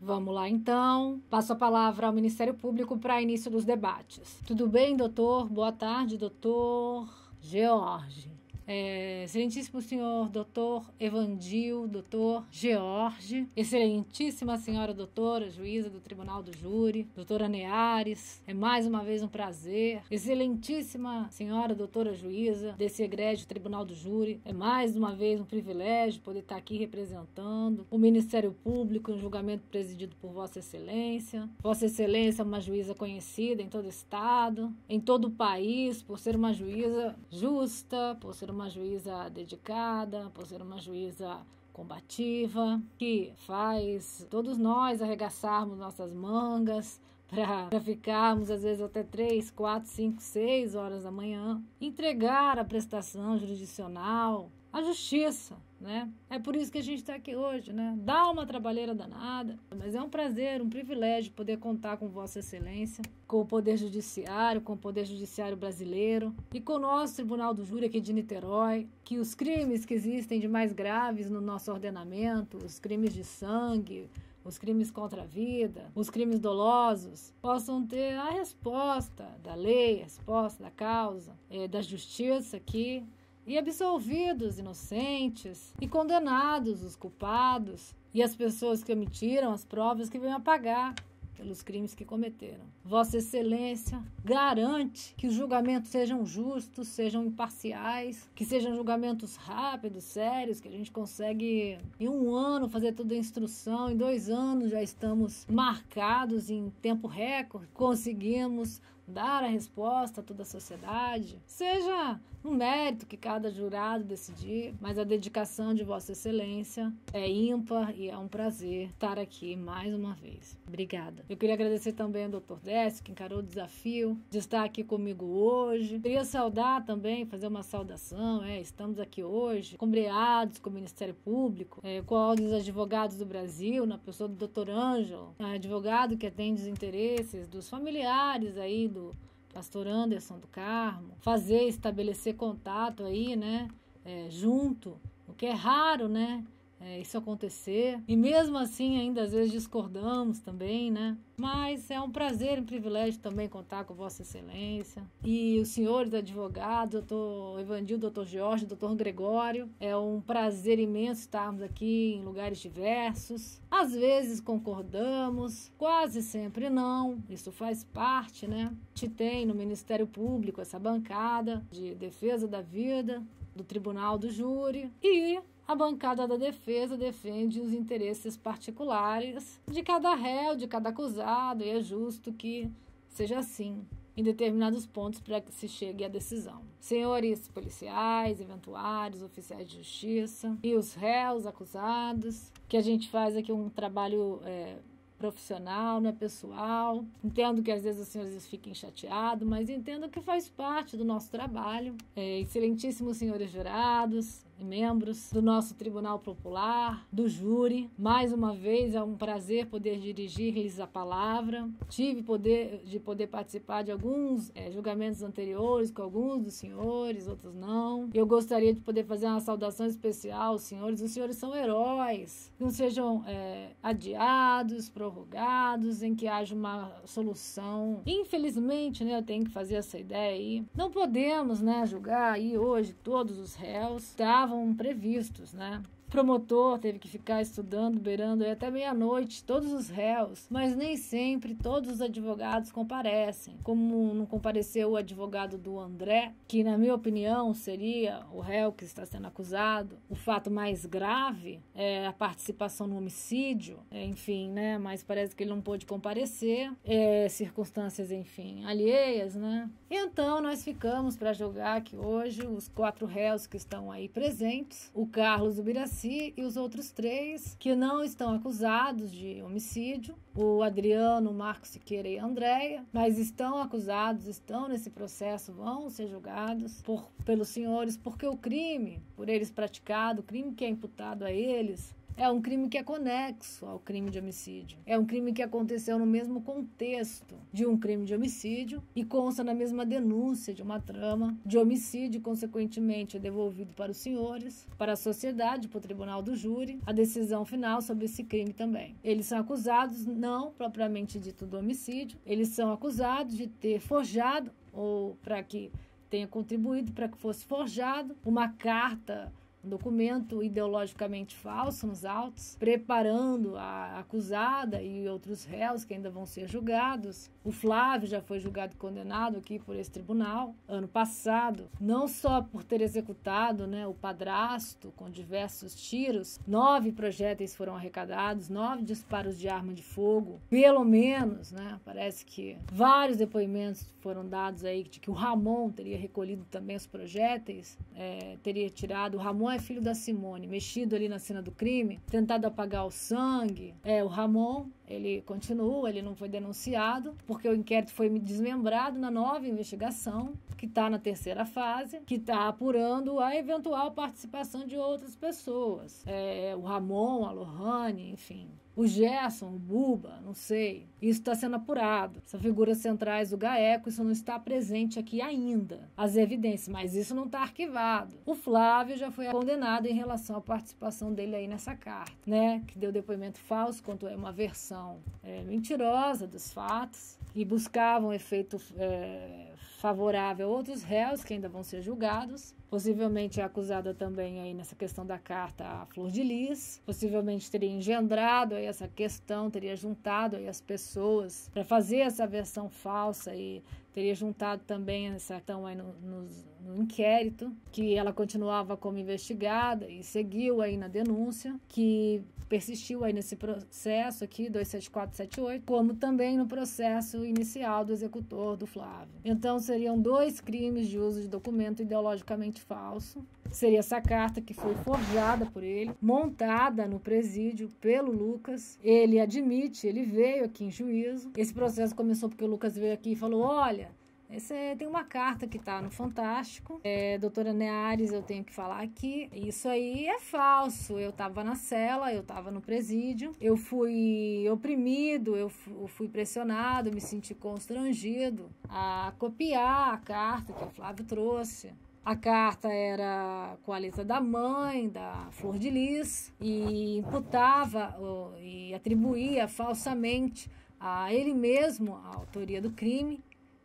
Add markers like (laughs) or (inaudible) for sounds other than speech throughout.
Vamos lá então. Passo a palavra ao Ministério Público para início dos debates. Tudo bem, doutor? Boa tarde, doutor George. É, excelentíssimo senhor doutor Evandil, doutor George, excelentíssima senhora doutora, juíza do Tribunal do Júri, doutora Neares, é mais uma vez um prazer. Excelentíssima senhora doutora juíza desse egrégio Tribunal do Júri, é mais uma vez um privilégio poder estar aqui representando o Ministério Público em julgamento presidido por Vossa Excelência. Vossa Excelência é uma juíza conhecida em todo o estado, em todo o país, por ser uma juíza justa, por ser uma uma juíza dedicada, por ser uma juíza combativa, que faz todos nós arregaçarmos nossas mangas (laughs) para ficarmos às vezes até 3, 4, 5, 6 horas da manhã, entregar a prestação jurisdicional à justiça, né? É por isso que a gente está aqui hoje, né? Dá uma trabalheira danada, mas é um prazer, um privilégio poder contar com Vossa Excelência, com o Poder Judiciário, com o Poder Judiciário brasileiro e com o nosso Tribunal do Júri aqui de Niterói, que os crimes que existem de mais graves no nosso ordenamento, os crimes de sangue, os crimes contra a vida, os crimes dolosos, possam ter a resposta da lei, a resposta da causa, é, da justiça aqui e absolvidos inocentes e condenados os culpados e as pessoas que omitiram as provas que venham a pagar pelos crimes que cometeram. Vossa Excelência garante que os julgamentos sejam justos, sejam imparciais, que sejam julgamentos rápidos, sérios, que a gente consegue em um ano fazer toda a instrução, em dois anos já estamos marcados em tempo recorde, conseguimos dar a resposta a toda a sociedade, seja no mérito que cada jurado decidir, mas a dedicação de Vossa Excelência é ímpar e é um prazer estar aqui mais uma vez. Obrigada. Eu queria agradecer também ao Dr. Décio, que encarou o desafio de estar aqui comigo hoje. Queria saudar também, fazer uma saudação, é, estamos aqui hoje, combreados com o Ministério Público, é, com a Ordem dos Advogados do Brasil, na pessoa do Dr. Ângelo, advogado que atende os interesses dos familiares aí do do pastor Anderson do Carmo, fazer, estabelecer contato aí, né, é, junto, o que é raro, né, é, isso acontecer. E mesmo assim, ainda às vezes discordamos também, né? Mas é um prazer e um privilégio também contar com Vossa Excelência. E os senhores advogados, doutor Evandil, doutor Jorge, doutor Gregório. É um prazer imenso estarmos aqui em lugares diversos. Às vezes concordamos, quase sempre não. Isso faz parte, né? Te tem no Ministério Público essa bancada de defesa da vida, do Tribunal do Júri. E a bancada da defesa defende os interesses particulares de cada réu, de cada acusado, e é justo que seja assim em determinados pontos para que se chegue à decisão. Senhores policiais, eventuários, oficiais de justiça e os réus acusados, que a gente faz aqui um trabalho é, profissional, não é pessoal. Entendo que às vezes os senhores fiquem chateados, mas entendo que faz parte do nosso trabalho. É, excelentíssimos senhores jurados, membros do nosso Tribunal Popular, do júri. Mais uma vez é um prazer poder dirigir-lhes a palavra. Tive poder de poder participar de alguns é, julgamentos anteriores com alguns dos senhores, outros não. Eu gostaria de poder fazer uma saudação especial aos senhores. Os senhores são heróis. Não sejam é, adiados, prorrogados, em que haja uma solução. Infelizmente, né, eu tenho que fazer essa ideia aí. Não podemos, né, julgar aí hoje todos os réus. Tá? Estavam previstos, né? Promotor teve que ficar estudando, beirando até meia-noite todos os réus, mas nem sempre todos os advogados comparecem. Como não compareceu o advogado do André, que na minha opinião seria o réu que está sendo acusado, o fato mais grave é a participação no homicídio, é, enfim, né? Mas parece que ele não pôde comparecer, é, circunstâncias, enfim, alheias, né? Então nós ficamos para julgar que hoje os quatro réus que estão aí presentes, o Carlos Ubiraci E os outros três que não estão acusados de homicídio, o Adriano, o Marcos Siqueira e a Andréia, mas estão acusados, estão nesse processo, vão ser julgados por, pelos senhores, porque o crime, por eles praticado, o crime que é imputado a eles, é um crime que é conexo ao crime de homicídio. É um crime que aconteceu no mesmo contexto de um crime de homicídio e consta na mesma denúncia de uma trama de homicídio, consequentemente é devolvido para os senhores, para a sociedade, para o tribunal do júri, a decisão final sobre esse crime também. Eles são acusados, não propriamente dito do homicídio, eles são acusados de ter forjado ou para que tenha contribuído para que fosse forjado uma carta documento ideologicamente falso nos autos, preparando a acusada e outros réus que ainda vão ser julgados. O Flávio já foi julgado e condenado aqui por esse tribunal ano passado, não só por ter executado né, o padrasto com diversos tiros, nove projéteis foram arrecadados, nove disparos de arma de fogo, pelo menos, né? Parece que vários depoimentos foram dados aí de que o Ramon teria recolhido também os projéteis, é, teria tirado. O Ramon é filho da Simone, mexido ali na cena do crime, tentado apagar o sangue. É, o Ramon, ele continua, ele não foi denunciado, porque o inquérito foi desmembrado na nova investigação, que está na terceira fase, que está apurando a eventual participação de outras pessoas. É, o Ramon, a Lohane, enfim o Gerson, o Buba, não sei. Isso está sendo apurado. Essas figuras centrais do GAECO, isso não está presente aqui ainda. As evidências, mas isso não está arquivado. O Flávio já foi condenado em relação à participação dele aí nessa carta, né? Que deu depoimento falso, quanto é uma versão é, mentirosa dos fatos e buscavam efeito é, favorável a outros réus que ainda vão ser julgados. Possivelmente é acusada também aí nessa questão da carta a Flor de Lis. Possivelmente teria engendrado aí essa questão, teria juntado aí as pessoas para fazer essa versão falsa e teria juntado também essa questão aí no, no, no, inquérito, que ela continuava como investigada e seguiu aí na denúncia, que persistiu aí nesse processo aqui, 27478, como também no processo inicial do executor do Flávio. Então seriam dois crimes de uso de documento ideologicamente falso. Seria essa carta que foi forjada por ele, montada no presídio pelo Lucas. Ele admite, ele veio aqui em juízo. Esse processo começou porque o Lucas veio aqui e falou: olha, esse, tem uma carta que está no Fantástico. É, doutora Neares, eu tenho que falar aqui. Isso aí é falso. Eu estava na cela, eu estava no presídio. Eu fui oprimido, eu fui pressionado, me senti constrangido a copiar a carta que o Flávio trouxe. A carta era com a letra da mãe, da Flor de Lis, e imputava e atribuía falsamente a ele mesmo a autoria do crime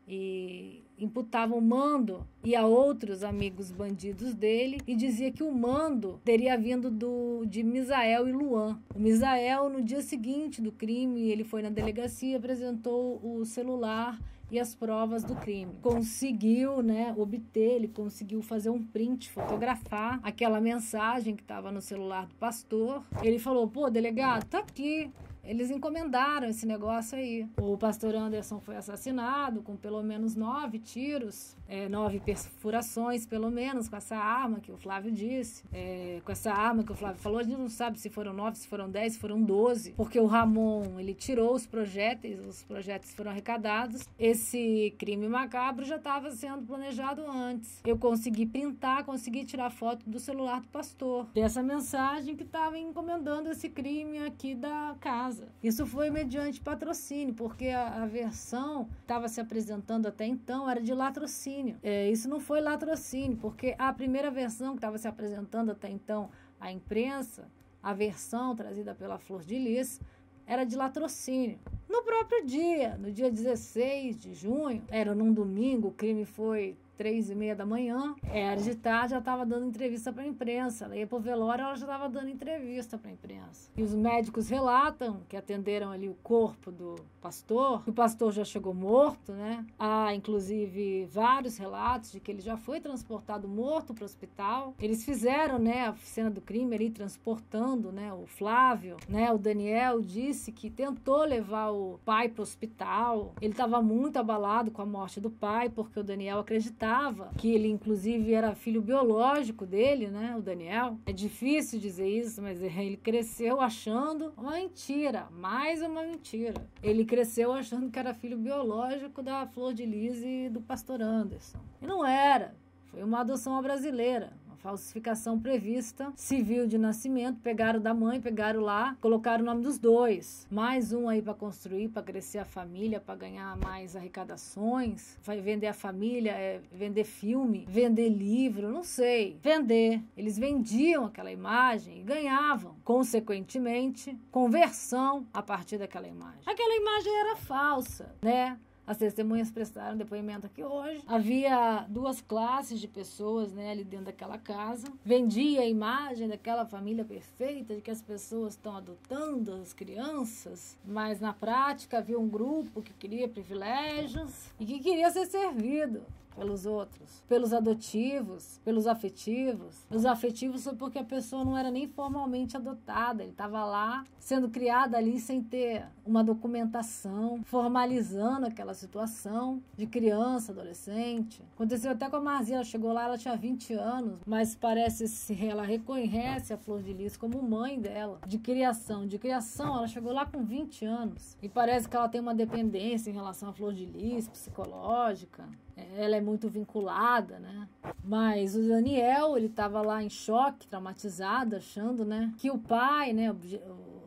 e imputava o mando e a outros amigos bandidos dele e dizia que o mando teria vindo do, de Misael e Luan. O Misael, no dia seguinte do crime, ele foi na delegacia, apresentou o celular e as provas do crime. Conseguiu, né, obter, ele conseguiu fazer um print, fotografar aquela mensagem que estava no celular do pastor. Ele falou: "Pô, delegado, tá aqui eles encomendaram esse negócio aí. O pastor Anderson foi assassinado com pelo menos nove tiros, é, nove perfurações, pelo menos, com essa arma que o Flávio disse. É, com essa arma que o Flávio falou, a gente não sabe se foram nove, se foram dez, se foram doze, porque o Ramon ele tirou os projéteis, os projéteis foram arrecadados. Esse crime macabro já estava sendo planejado antes. Eu consegui printar, consegui tirar foto do celular do pastor, dessa mensagem que estava encomendando esse crime aqui da casa casa. Isso foi mediante patrocínio, porque a, a versão que estava se apresentando até então era de latrocínio. É, isso não foi latrocínio, porque a primeira versão que estava se apresentando até então à imprensa, a versão trazida pela Flor de Lis, era de latrocínio. No próprio dia, no dia 16 de junho, era num domingo, o crime foi três e meia da manhã. Era de tarde, estava dando entrevista para a imprensa. Ela ia para o velório, ela já estava dando entrevista para a imprensa. E os médicos relatam que atenderam ali o corpo do pastor, o pastor já chegou morto, né? Há, inclusive, vários relatos de que ele já foi transportado morto para o hospital. Eles fizeram, né, a cena do crime ali, transportando, né, o Flávio, né? O Daniel disse que tentou levar o pai para o hospital. Ele estava muito abalado com a morte do pai, porque o Daniel acreditava achava que ele, inclusive, era filho biológico dele, né? O Daniel. É difícil dizer isso, mas (laughs) ele cresceu achando uma mentira, mais uma mentira. Ele cresceu achando que era filho biológico da Flor de Lis e do pastor Anderson. E não era. Foi uma adoção brasileira falsificação prevista, civil de nascimento, pegaram da mãe, pegaram lá, colocaram o nome dos dois. Mais um aí para construir, para crescer a família, para ganhar mais arrecadações, vai vender a família, é, vender filme, vender livro, não sei. Vender. Eles vendiam aquela imagem e ganhavam, consequentemente, conversão a partir daquela imagem. Aquela imagem era falsa, né? As testemunhas prestaram depoimento aqui hoje. Havia duas classes de pessoas né, ali dentro daquela casa. Vendia a imagem daquela família perfeita, de que as pessoas estão adotando as crianças, mas na prática havia um grupo que queria privilégios e que queria ser servido pelos outros, pelos adotivos, pelos afetivos. Os afetivos foi porque a pessoa não era nem formalmente adotada, ele estava lá sendo criada ali sem ter uma documentação, formalizando aquela situação de criança, adolescente. Aconteceu até com a Marzia, ela chegou lá, ela tinha 20 anos, mas parece se ela reconhece a Flor de Lis como mãe dela, de criação, de criação, ela chegou lá com 20 anos e parece que ela tem uma dependência em relação à Flor de Lis, psicológica ela é muito vinculada, né? Mas o Daniel, ele estava lá em choque, traumatizado, achando, né, que o pai, né,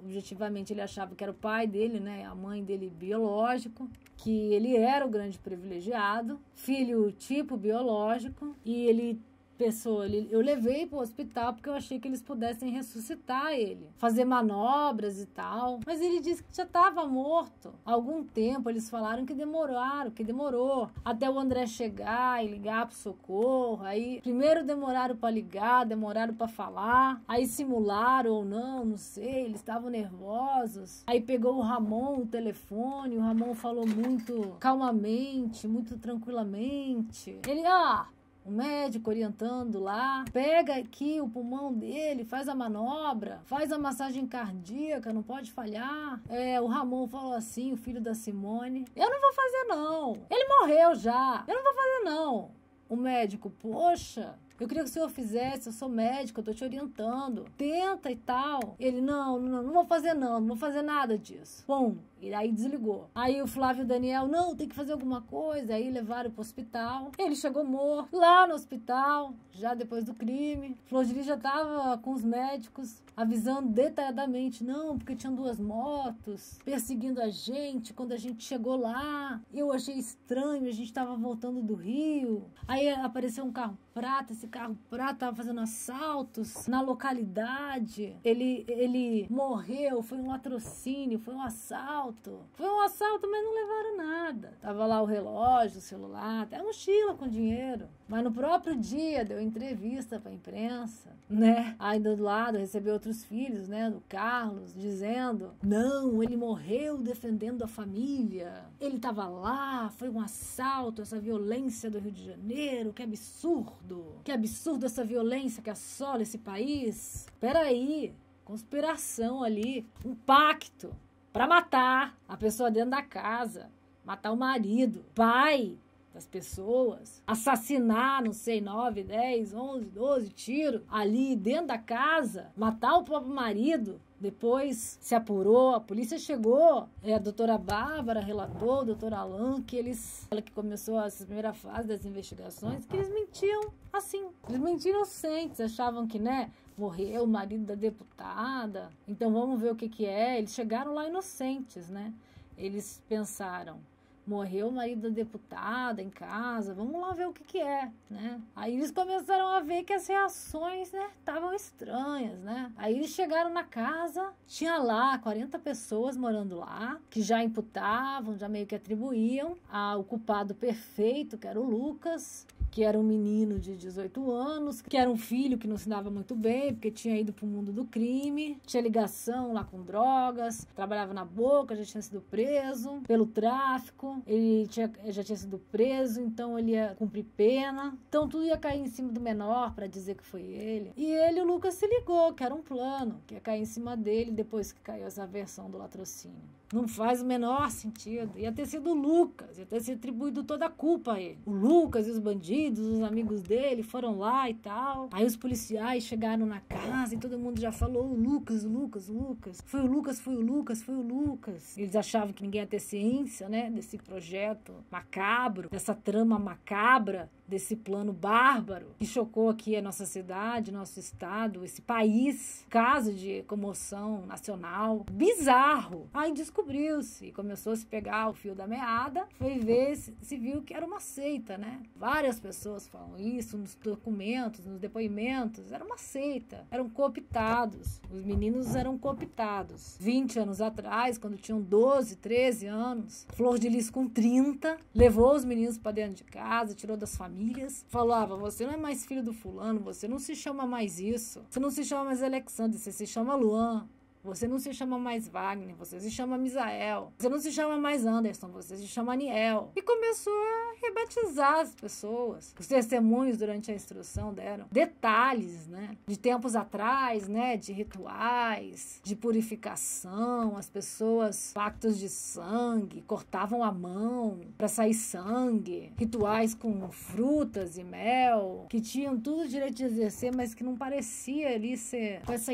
objetivamente ele achava que era o pai dele, né, a mãe dele biológico, que ele era o grande privilegiado, filho tipo biológico, e ele pessoa, eu levei para o hospital porque eu achei que eles pudessem ressuscitar ele, fazer manobras e tal. Mas ele disse que já estava morto. Há algum tempo eles falaram que demoraram, que demorou até o André chegar e ligar pro socorro. Aí primeiro demoraram para ligar, demoraram para falar, aí simularam ou não, não sei, eles estavam nervosos. Aí pegou o Ramon o telefone, o Ramon falou muito calmamente, muito tranquilamente. Ele, ah, o médico orientando lá, pega aqui o pulmão dele, faz a manobra, faz a massagem cardíaca, não pode falhar. É, o Ramon falou assim, o filho da Simone, eu não vou fazer não. Ele morreu já. Eu não vou fazer não. O médico, poxa, eu queria que o senhor fizesse, eu sou médico, eu tô te orientando. Tenta e tal. Ele, não, não, não vou fazer não, não vou fazer nada disso. Bom, e aí desligou. Aí o Flávio Daniel, não, tem que fazer alguma coisa. Aí levaram pro hospital. Ele chegou morto lá no hospital, já depois do crime. Flor de já tava com os médicos avisando detalhadamente, não, porque tinham duas motos perseguindo a gente. Quando a gente chegou lá, eu achei estranho, a gente tava voltando do Rio. Aí apareceu um carro prata, esse carro prata tava fazendo assaltos na localidade. Ele, ele morreu, foi um latrocínio, foi um assalto. Foi um assalto, mas não levaram nada. Tava lá o relógio, o celular, até a mochila com dinheiro. Mas no próprio dia deu entrevista pra imprensa, né? Aí do lado recebeu outros filhos, né? Do Carlos, dizendo: não, ele morreu defendendo a família. Ele tava lá, foi um assalto, essa violência do Rio de Janeiro, que absurdo absurdo! Que absurdo essa violência que assola esse país! Peraí, conspiração ali, um pacto para matar a pessoa dentro da casa, matar o marido, pai das pessoas, assassinar, não sei, 9, 10, 11, 12 tiros ali dentro da casa, matar o próprio marido, depois se apurou, a polícia chegou, é, a doutora Bárbara relatou, o doutor Alain, que eles, ela que começou essa primeira fase das investigações, que eles mentiam assim. Eles mentiam inocentes, achavam que, né, morreu o marido da deputada, então vamos ver o que que é. Eles chegaram lá inocentes, né? Eles pensaram, morreu o marido da deputada em casa, vamos lá ver o que que é, né? Aí eles começaram a ver que as reações, né, estavam estranhas, né? Aí eles chegaram na casa, tinha lá 40 pessoas morando lá, que já imputavam, já meio que atribuíam ao culpado perfeito, que era o Lucas, que era um menino de 18 anos, que era um filho que não se dava muito bem, porque tinha ido para o mundo do crime, tinha ligação lá com drogas, trabalhava na boca, já tinha sido preso pelo tráfico, ele tinha, já tinha sido preso, então ele ia cumprir pena. Então tudo ia cair em cima do menor para dizer que foi ele. E ele, o Lucas, se ligou que era um plano, que ia cair em cima dele depois que caiu essa versão do latrocínio. Não faz o menor sentido. Ia ter sido o Lucas, ia ter sido atribuído toda a culpa a ele. O Lucas e os bandidos, os amigos dele, foram lá e tal. Aí os policiais chegaram na casa e todo mundo já falou: o Lucas, o Lucas, o Lucas. Foi o Lucas, foi o Lucas, foi o Lucas. Eles achavam que ninguém ia ter ciência, né? Desse projeto macabro, dessa trama macabra desse plano bárbaro que chocou aqui a nossa cidade, nosso estado, esse país. Caso de comoção nacional bizarro. Aí descobriu-se, começou a se pegar o fio da meada, foi ver, se viu que era uma seita, né? Várias pessoas falam isso nos documentos, nos depoimentos. Era uma seita, eram cooptados. Os meninos eram cooptados. 20 anos atrás, quando tinham 12, 13 anos, Flor de Lis com 30, levou os meninos para dentro de casa, tirou das famílias famílias, falava: você não é mais filho do fulano, você não se chama mais isso, você não se chama mais Alexandre, você se chama Luan. Você não se chama mais Wagner, você se chama Misael. Você não se chama mais Anderson, você se chama Aniel. E começou a rebatizar as pessoas. Os testemunhos durante a instrução deram detalhes, né? De tempos atrás, né? De rituais, de purificação. As pessoas, pactos de sangue, cortavam a mão para sair sangue. Rituais com frutas e mel, que tinham tudo o direito de exercer, mas que não parecia ali ser com essa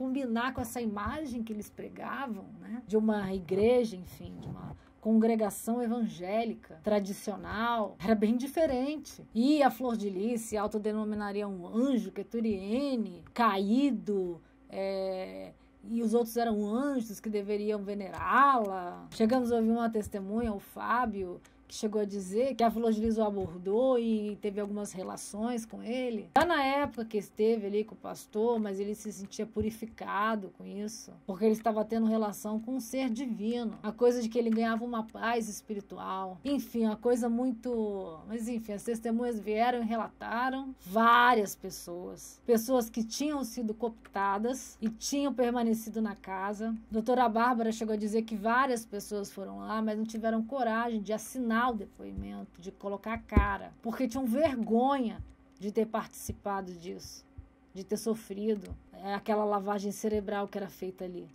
combinar com essa imagem que eles pregavam, né? De uma igreja, enfim, de uma congregação evangélica tradicional era bem diferente. E a Flor de Lis se autodenominaria um anjo, Keturiene, caído, é, e os outros eram anjos que deveriam venerá-la. Chegamos a ouvir uma testemunha, o Fábio, que chegou a dizer que a Flor de Lis o abordou e teve algumas relações com ele. Já na época que esteve ali com o pastor, mas ele se sentia purificado com isso, porque ele estava tendo relação com um ser divino. A coisa de que ele ganhava uma paz espiritual. Enfim, a coisa muito. Mas enfim, as testemunhas vieram e relataram várias pessoas. Pessoas que tinham sido cooptadas e tinham permanecido na casa. A doutora Bárbara chegou a dizer que várias pessoas foram lá, mas não tiveram coragem de assinar o depoimento, de colocar a cara, porque tinham vergonha de ter participado disso, de ter sofrido é, aquela lavagem cerebral que era feita ali.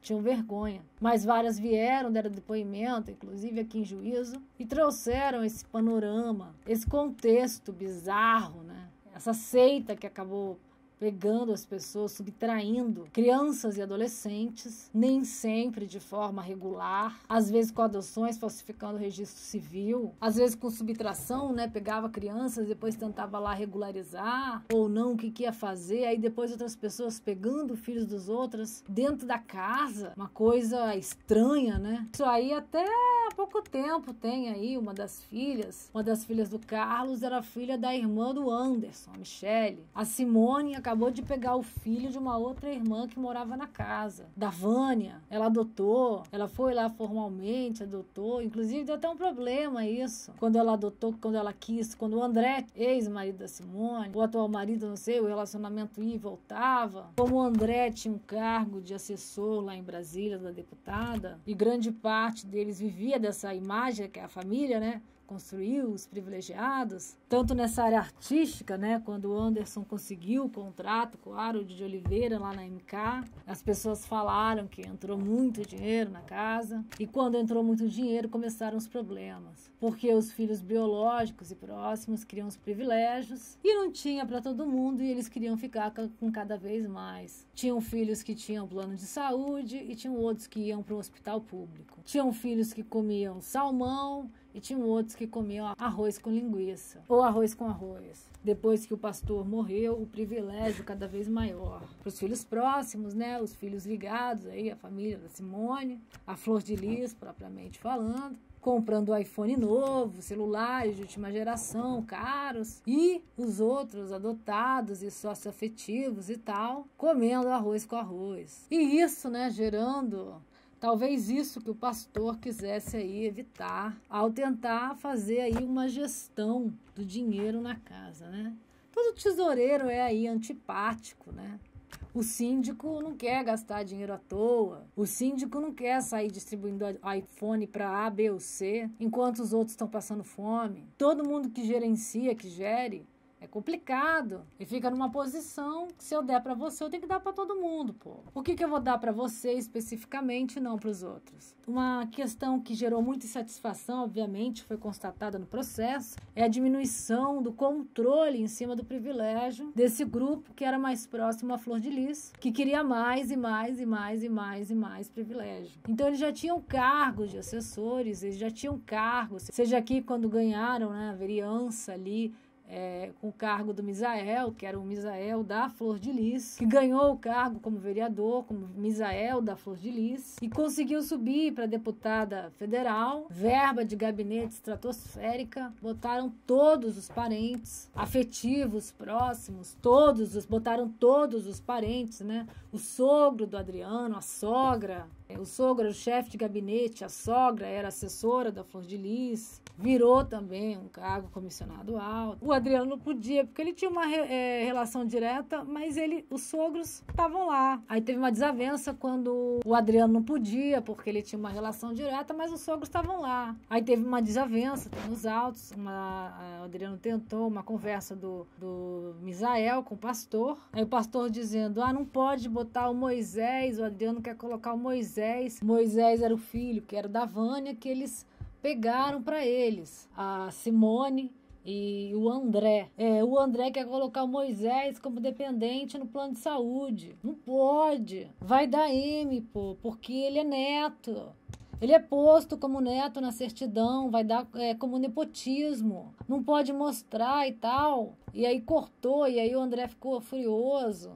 Tinham vergonha. Mas várias vieram, deram depoimento, inclusive aqui em juízo, e trouxeram esse panorama, esse contexto bizarro, né? Essa seita que acabou pegando as pessoas, subtraindo crianças e adolescentes, nem sempre de forma regular, às vezes com adoções, falsificando o registro civil, às vezes com subtração, né? Pegava crianças, depois tentava lá regularizar, ou não, o que, que ia fazer, aí depois outras pessoas pegando filhos dos outros dentro da casa, uma coisa estranha, né? Isso aí até há pouco tempo tem aí uma das filhas, uma das filhas do Carlos era filha da irmã do Anderson, a Michele. A Simone acabou acabou de pegar o filho de uma outra irmã que morava na casa, da Vânia. Ela adotou, ela foi lá formalmente, adotou. Inclusive deu até um problema isso. Quando ela adotou, quando ela quis, quando o André, ex-marido da Simone, o atual marido, não sei, o relacionamento ia e voltava. Como o André tinha um cargo de assessor lá em Brasília, da deputada, e grande parte deles vivia dessa imagem, que é a família, né? Construiu, os privilegiados, tanto nessa área artística, né, quando o Anderson conseguiu o contrato com o Harold de Oliveira lá na MK, as pessoas falaram que entrou muito dinheiro na casa, e quando entrou muito dinheiro começaram os problemas, porque os filhos biológicos e próximos queriam os privilégios e não tinha para todo mundo e eles queriam ficar com cada vez mais. Tinham filhos que tinham plano de saúde e tinham outros que iam para o hospital público. Tinham filhos que comiam salmão e tinham outros que comiam arroz com linguiça ou arroz com arroz. Depois que o pastor morreu, o privilégio cada vez maior. Para os filhos próximos, né? Os filhos ligados aí, a família da Simone, a Flor de Lis, propriamente falando comprando iPhone novo, celulares de última geração, caros, e os outros adotados e socioafetivos e tal, comendo arroz com arroz. E isso, né, gerando Talvez isso que o pastor quisesse aí evitar ao tentar fazer aí uma gestão do dinheiro na casa, né? Todo tesoureiro é aí antipático, né? O síndico não quer gastar dinheiro à toa. O síndico não quer sair distribuindo iPhone para A, B ou C, enquanto os outros estão passando fome. Todo mundo que gerencia, que gere, É complicado. E fica numa posição que se eu der para você, eu tenho que dar para todo mundo, pô. Por que, que eu vou dar para você especificamente e não para os outros? Uma questão que gerou muita insatisfação, obviamente, foi constatada no processo, é a diminuição do controle em cima do privilégio desse grupo que era mais próximo à Flor de Lis, que queria mais e mais e mais e mais e mais privilégio. Então eles já tinham cargos de assessores, eles já tinham cargos, seja aqui quando ganharam né, a vereança ali é, com o cargo do Misael, que era o Misael da Flor de Lis, que ganhou o cargo como vereador, como Misael da Flor de Lis, e conseguiu subir para deputada federal, verba de gabinete estratosférica, botaram todos os parentes afetivos próximos, todos os botaram todos os parentes, né? O sogro do Adriano, a sogra, o sogro era o chefe de gabinete, a sogra era assessora da Flor de Lis, virou também um cargo comissionado alto. O Adriano não podia, porque ele tinha uma é, relação direta, mas ele, os sogros estavam lá. Aí teve uma desavença quando o Adriano não podia, porque ele tinha uma relação direta, mas os sogros estavam lá. Aí teve uma desavença nos autos, uma, o Adriano tentou uma conversa do, do Misael com o pastor. Aí o pastor dizendo: ah, não pode botar o Moisés, o Adriano quer colocar o Moisés. Moisés era o filho, que era da Vânia, que eles pegaram para eles a Simone e o André. É, o André quer colocar o Moisés como dependente no plano de saúde. Não pode. Vai dar M, pô, porque ele é neto. Ele é posto como neto na certidão, vai dar é, como nepotismo. Não pode mostrar e tal. E aí cortou, e aí o André ficou furioso.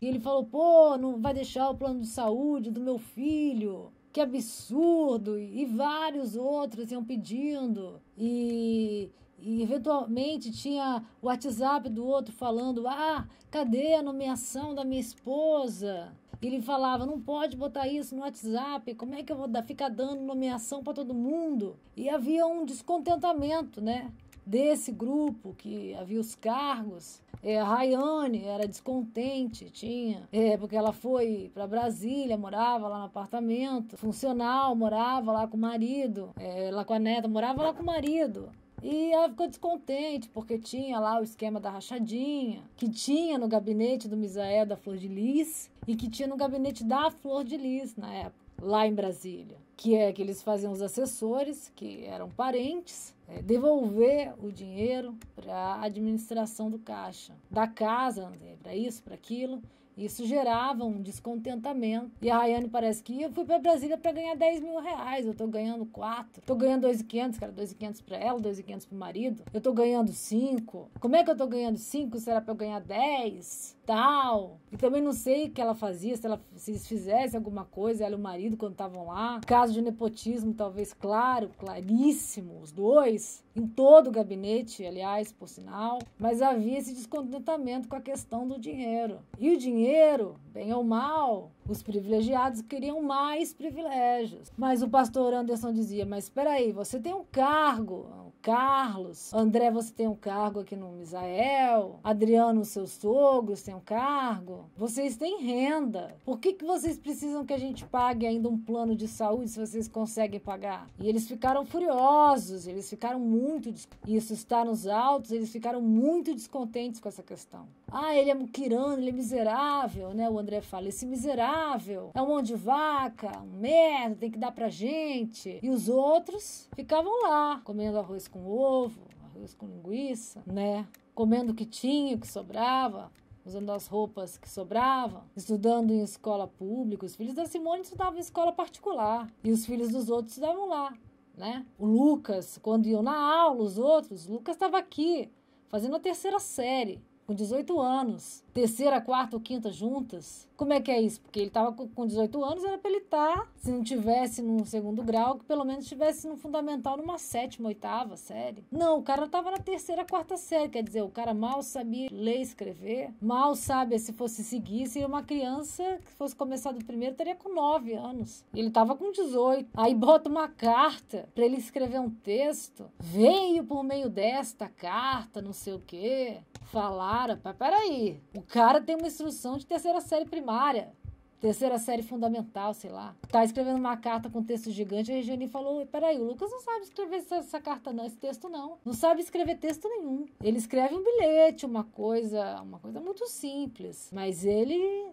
E ele falou: pô, não vai deixar o plano de saúde do meu filho que absurdo, e vários outros iam pedindo, e, e eventualmente tinha o WhatsApp do outro falando: ah, cadê a nomeação da minha esposa? E ele falava: não pode botar isso no WhatsApp, como é que eu vou dar, ficar dando nomeação para todo mundo? E havia um descontentamento, né? Desse grupo que havia os cargos é, a Rayane era descontente, tinha, é, porque ela foi para Brasília, morava lá no apartamento, funcional, morava lá com o marido, é, lá com a neta, morava lá com o marido. E ela ficou descontente, porque tinha lá o esquema da rachadinha, que tinha no gabinete do Misael da Flor de Lis e que tinha no gabinete da Flor de Lis na época, lá em Brasília. Que é que eles faziam os assessores, que eram parentes, é, devolver o dinheiro para a administração do caixa, da casa, para isso, para aquilo. Isso gerava um descontentamento. E a Rayane parece que eu fui para Brasília para ganhar 10 mil reais. Eu estou ganhando 4. Estou ganhando 2.500, que era 2.500 para ela, 2.500 para o marido. Eu estou ganhando 5. Como é que eu estou ganhando 5? Será para eu ganhar 10? Tal. E também não sei o que ela fazia, se, ela, se eles fizessem alguma coisa, ela e o marido, quando estavam lá. Caso de nepotismo, talvez claro, claríssimo, os dois. Em todo o gabinete, aliás, por sinal. Mas havia esse descontentamento com a questão do dinheiro. E o dinheiro bem ou mal, os privilegiados queriam mais privilégios. Mas o pastor Anderson dizia: Mas espera aí, você tem um cargo, Carlos, André, você tem um cargo aqui no Misael, Adriano, seus sogros têm um cargo, vocês têm renda. Por que, que vocês precisam que a gente pague ainda um plano de saúde se vocês conseguem pagar? E eles ficaram furiosos, eles ficaram muito. Isso está nos autos, eles ficaram muito descontentes com essa questão. Ah, ele é muquirano, ele é miserável, né? O André fala, esse miserável é um monte de vaca, um merda, tem que dar pra gente. E os outros ficavam lá, comendo arroz com ovo, arroz com linguiça, né? Comendo o que tinha, o que sobrava, usando as roupas que sobravam, estudando em escola pública. Os filhos da Simone estudavam em escola particular e os filhos dos outros estudavam lá, né? O Lucas, quando iam na aula, os outros, o Lucas estava aqui, fazendo a terceira série, com 18 anos terceira, quarta ou quinta juntas. Como é que é isso? Porque ele estava com 18 anos, era para ele estar, tá, se não tivesse no segundo grau, que pelo menos estivesse no fundamental numa sétima, oitava série. Não, o cara estava na terceira, quarta série, quer dizer, o cara mal sabia ler e escrever, mal sabe se fosse seguir, se uma criança que fosse começar do primeiro teria com 9 anos. Ele estava com 18. Aí bota uma carta para ele escrever um texto. Veio por meio desta carta, não sei o quê. Falaram, peraí, o cara tem uma instrução de terceira série primária. terceira série fundamental, sei lá. Tá escrevendo uma carta com texto gigante, a Regiane falou: peraí, o Lucas não sabe escrever essa, essa, carta, não, esse texto não. Não sabe escrever texto nenhum. Ele escreve um bilhete, uma coisa, uma coisa muito simples. Mas ele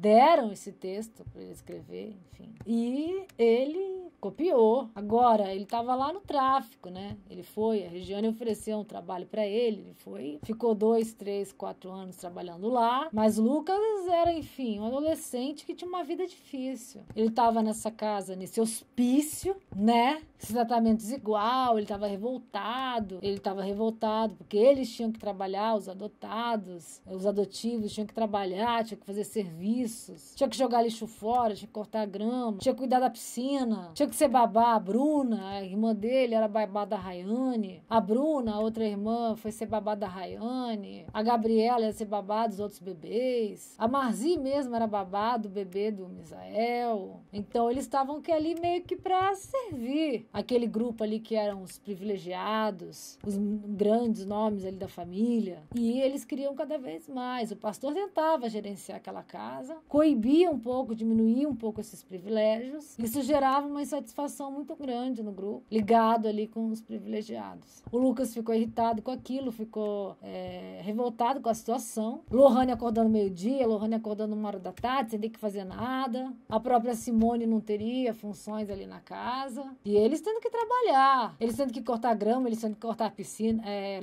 deram esse texto para ele escrever, enfim. E ele copiou. Agora, ele estava lá no tráfico, né? Ele foi, a Regiane ofereceu um trabalho para ele, ele foi, ficou dois, três, quatro anos trabalhando lá. Mas Lucas era, enfim, um adolescente que tinha uma vida difícil. Ele estava nessa casa, nesse hospício, né? Esse tratamento desigual, ele estava revoltado. Ele estava revoltado porque eles tinham que trabalhar, os adotados, os adotivos tinham que trabalhar, tinham que fazer serviços, tinha que jogar lixo fora, tinha que cortar grama, tinha que cuidar da piscina, tinha que ser babá. A Bruna, a irmã dele, era babá da Rayane. A Bruna, a outra irmã, foi ser babá da Rayane. A Gabriela ia ser babá dos outros bebês. A Marzi mesmo era babá do bebê do Misael. Então eles estavam ali meio que para servir aquele grupo ali que eram os privilegiados, os grandes nomes ali da família. E eles queriam cada vez mais. O pastor tentava gerenciar aquela casa, coibia um pouco, diminuía um pouco esses privilégios. Isso gerava uma insatisfação muito grande no grupo, ligado ali com os privilegiados. O Lucas ficou irritado com aquilo, ficou é, revoltado com a situação. Lohane acordando meio-dia, Lohane acordando uma hora da tarde, sem ter que fazer nada. A própria Simone não teria funções ali na casa. E eles tendo que trabalhar, eles tendo que cortar grama, eles tendo que cortar piscina, é,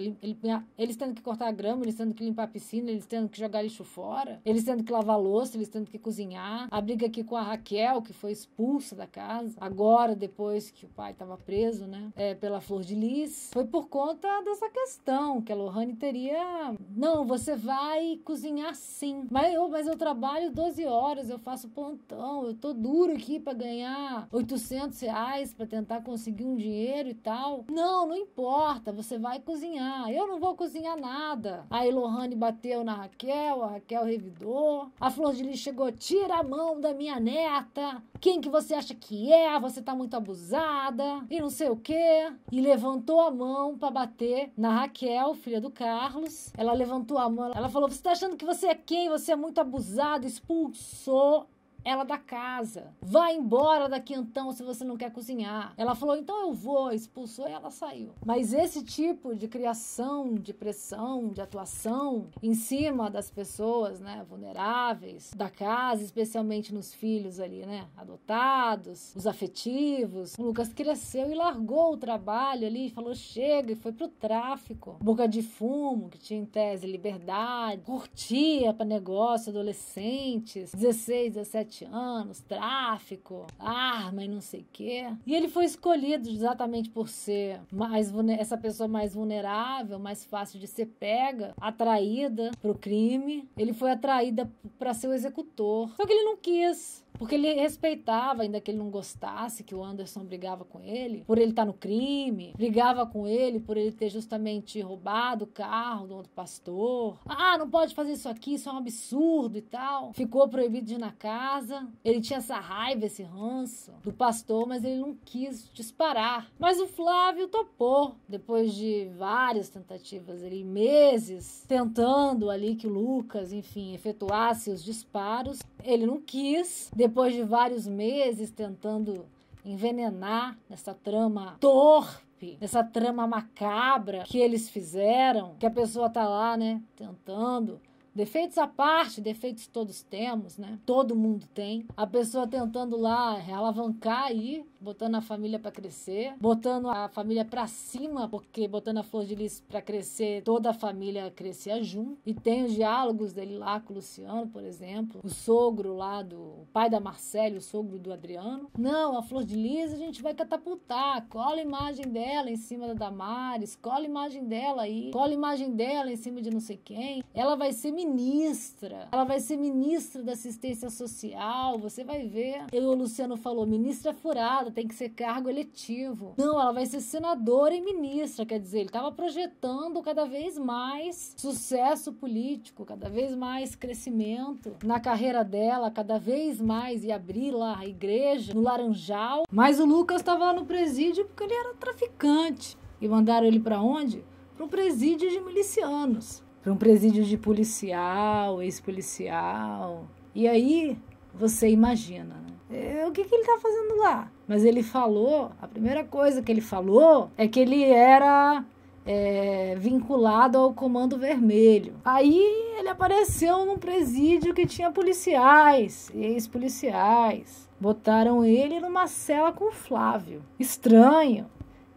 eles tendo que cortar grama, eles tendo que limpar a piscina, eles tendo que jogar lixo fora, eles tendo que lavar louça, eles tendo que cozinhar. A briga aqui com a Raquel, que foi expulsa da casa. Agora, depois que o pai estava preso, né, é, pela Flor de Lis, foi por conta dessa questão que a Lohane teria. Não, você vai cozinhar sim, mas eu, mas eu trabalho 12 horas, eu faço plantão, eu tô duro aqui para ganhar 800 reais para tentar conseguir um dinheiro e tal. Não, não importa, você vai cozinhar. Eu não vou cozinhar nada. Aí Lohane bateu na Raquel, a Raquel revidou. A Flor de Lis chegou, tira a mão da minha neta. Quem que você acha que é? Você tá muito abusada e não sei o quê. E levantou a mão para bater na Raquel, filha do Carlos. Ela levantou a mão, ela falou: Você tá achando que você é quem? Você é muito abusada. Expulsou ela da casa. Vai embora daqui então se você não quer cozinhar. Ela falou, então eu vou, expulsou e ela saiu. Mas esse tipo de criação, de pressão, de atuação em cima das pessoas, né, vulneráveis da casa, especialmente nos filhos ali, né, adotados, os afetivos. O Lucas cresceu e largou o trabalho ali, falou chega e foi pro tráfico. Boca de fumo, que tinha em tese liberdade, curtia para negócio adolescentes, 16, 17 17 anos, tráfico, arma e não sei o quê. E ele foi escolhido exatamente por ser mais essa pessoa mais vulnerável, mais fácil de ser pega, atraída para o crime. Ele foi atraída para ser o executor. Só que ele não quis. Porque ele respeitava, ainda que ele não gostasse, que o Anderson brigava com ele, por ele estar tá no crime, brigava com ele por ele ter justamente roubado o carro do outro pastor. Ah, não pode fazer isso aqui, isso é um absurdo e tal. Ficou proibido de ir na casa. Ele tinha essa raiva, esse ranço do pastor, mas ele não quis disparar. Mas o Flávio topou, depois de várias tentativas, ele meses tentando ali que o Lucas, enfim, efetuasse os disparos. Ele não quis. Depois de vários meses tentando envenenar essa trama torpe, essa trama macabra que eles fizeram, que a pessoa tá lá, né, tentando Defeitos à parte, defeitos todos temos, né? Todo mundo tem. A pessoa tentando lá alavancar aí botando a família para crescer, botando a família para cima, porque botando a Flor de Lis para crescer, toda a família crescia junto. E tem os diálogos dele lá com o Luciano, por exemplo, o sogro lá do pai da Marcele, o sogro do Adriano. Não, a Flor de Lis a gente vai catapultar, cola a imagem dela em cima da Damares, cola a imagem dela aí, cola a imagem dela em cima de não sei quem. Ela vai ser ministra, ela vai ser ministra da assistência social, você vai ver. E o Luciano falou, ministra furada, tem que ser cargo eletivo. Não, ela vai ser senadora e ministra, quer dizer, ele estava projetando cada vez mais sucesso político, cada vez mais crescimento na carreira dela, cada vez mais e abrir lá a igreja no Laranjal. Mas o Lucas estava lá no presídio porque ele era traficante. E mandaram ele para onde? Para um presídio de milicianos, para um presídio de policial, ex-policial. E aí você imagina. Né? É, o que, que ele está fazendo lá? Mas ele falou, a primeira coisa que ele falou é que ele era é, vinculado ao Comando Vermelho. Aí ele apareceu num presídio que tinha policiais, ex-policiais. Botaram ele numa cela com o Flávio. Estranho.